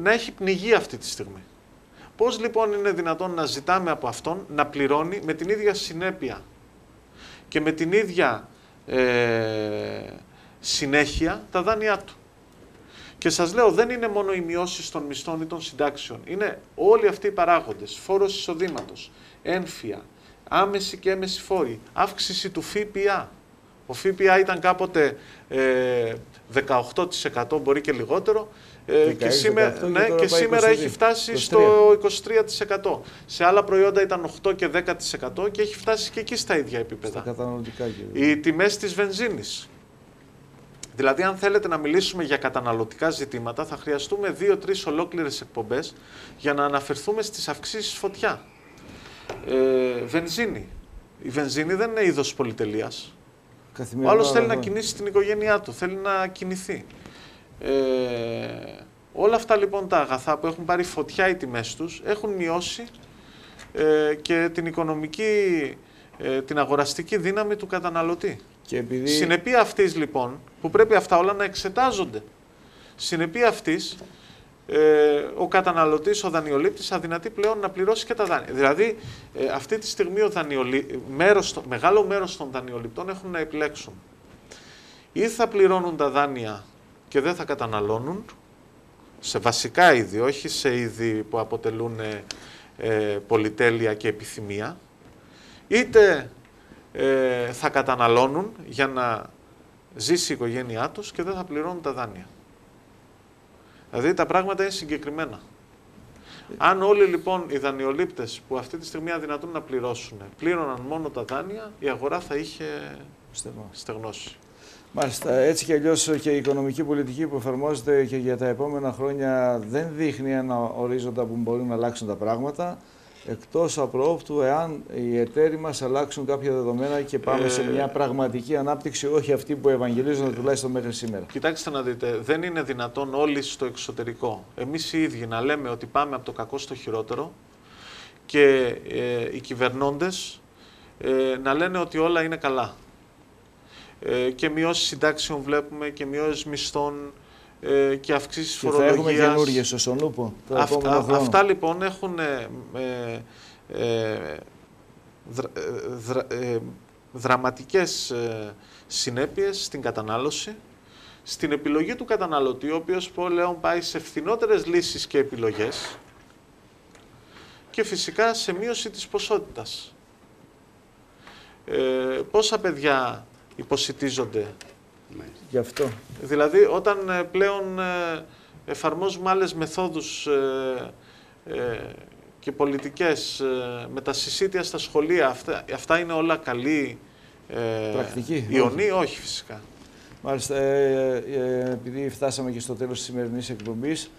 να έχει πνιγεί αυτή τη στιγμή. Πώς λοιπόν είναι δυνατόν να ζητάμε από αυτόν να πληρώνει με την ίδια συνέπεια και με την ίδια ε, συνέχεια τα δάνειά του; Και σας λέω, δεν είναι μόνο οι μειώσεις των μισθών ή των συντάξεων. Είναι όλοι αυτοί οι παράγοντες. Φόρος εισοδήματος, ένφια, άμεση και έμεση φόρη, αύξηση του ΦΠΑ. Ο ΦΠΑ ήταν κάποτε ε, 18% μπορεί και λιγότερο ε, και, σήμερα, ναι, και, σήμερα έχει φτάσει 23. στο 23%. Σε άλλα προϊόντα ήταν 8 και 10% και έχει φτάσει και εκεί στα ίδια επίπεδα. Στα καταναλωτικά Οι τιμές της βενζίνης. Δηλαδή, αν θέλετε να μιλήσουμε για καταναλωτικά ζητήματα, θα χρειαστούμε δύο-τρεις ολόκληρες εκπομπές για να αναφερθούμε στις αυξήσεις φωτιά. Ε, βενζίνη. Η βενζίνη δεν είναι είδος πολυτελεία. Ο άλλος θέλει να κινήσει την οικογένειά του, θέλει να κινηθεί. Ε, όλα αυτά λοιπόν τα αγαθά που έχουν πάρει φωτιά οι τιμές τους έχουν μειώσει ε, και την οικονομική, ε, την αγοραστική δύναμη του καταναλωτή. Και επειδή... Συνεπία αυτής λοιπόν, που πρέπει αυτά όλα να εξετάζονται, συνεπία αυτής ε, ο καταναλωτής, ο δανειολήπτης αδυνατεί πλέον να πληρώσει και τα δάνεια. Δηλαδή, ε, αυτή τη στιγμή ο δανειολή... μέρος, μεγάλο μέρος των δανειοληπτών έχουν να επιλέξουν. Ή θα πληρώνουν τα δάνεια και δεν θα καταναλώνουν, σε βασικά είδη, όχι σε είδη που αποτελούν ε, πολυτέλεια και επιθυμία, είτε ε, θα καταναλώνουν για να ζήσει η οικογένειά τους και δεν θα πληρώνουν τα δάνεια. Δηλαδή τα πράγματα είναι συγκεκριμένα. Αν όλοι λοιπόν οι δανειολήπτες που αυτή τη στιγμή αδυνατούν να πληρώσουν πλήρωναν μόνο τα δάνεια, η αγορά θα είχε στεγνώσει. Μάλιστα. Έτσι και αλλιώς και η οικονομική πολιτική που εφαρμόζεται και για τα επόμενα χρόνια δεν δείχνει ένα ορίζοντα που μπορούν να αλλάξουν τα πράγματα. Εκτός απροόπτου, εάν οι εταίροι μας αλλάξουν κάποια δεδομένα και πάμε σε μια ε, πραγματική ανάπτυξη, όχι αυτή που ευαγγελίζονται τουλάχιστον μέχρι σήμερα. Κοιτάξτε να δείτε, δεν είναι δυνατόν όλοι στο εξωτερικό. Εμείς οι ίδιοι να λέμε ότι πάμε από το κακό στο χειρότερο και ε, οι κυβερνώντες ε, να λένε ότι όλα είναι καλά. Ε, και μειώσεις συντάξεων βλέπουμε και μειώσεις μισθών ε, και αυξήσεις φορολογία. Θα έχουμε καινούργιες στο Σονούπο. Αυτά, αυτά λοιπόν έχουν ε, ε, δρα, δρα, δραματικές συνέπειες στην κατανάλωση, στην επιλογή του καταναλωτή, ο οποίος πλέον πάει σε φθηνότερες λύσεις και επιλογές και φυσικά σε μείωση της ποσότητας. Ε, πόσα παιδιά υποσυτίζονται. Γι' αυτό. Δηλαδή, όταν ε, πλέον ε, εφαρμόζουμε άλλες μεθόδους ε, και πολιτικές με τα συσίτια στα σχολεία, αυτά, αυτά είναι όλα καλή Πρακτική. Ιωνή, όχι φυσικά. Μάλιστα, επειδή φτάσαμε και στο τέλος της σημερινής εκπομπής,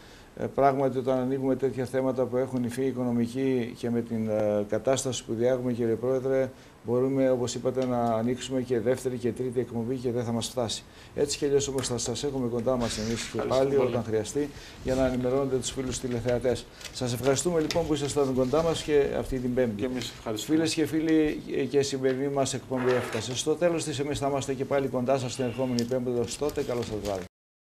πράγματι όταν ανοίγουμε τέτοια θέματα που έχουν υφή οικονομική και με την κατάσταση που διάγουμε κύριε Πρόεδρε, μπορούμε, όπως είπατε, να ανοίξουμε και δεύτερη και τρίτη εκπομπή και δεν θα μας φτάσει. Έτσι κι αλλιώς όμως θα σας έχουμε κοντά μας εμείς και πάλι πολύ. όταν χρειαστεί για να ενημερώνετε τους φίλους τηλεθεατές. Σας ευχαριστούμε λοιπόν που ήσασταν κοντά μας και αυτή την Πέμπτη. Και Φίλες και φίλοι, και η σημερινή μας εκπομπή έφτασε. Στο τέλος της, εμείς θα είμαστε και πάλι κοντά σας την ερχόμενη Πέμπτη. Τότε, καλό σας βράδυ.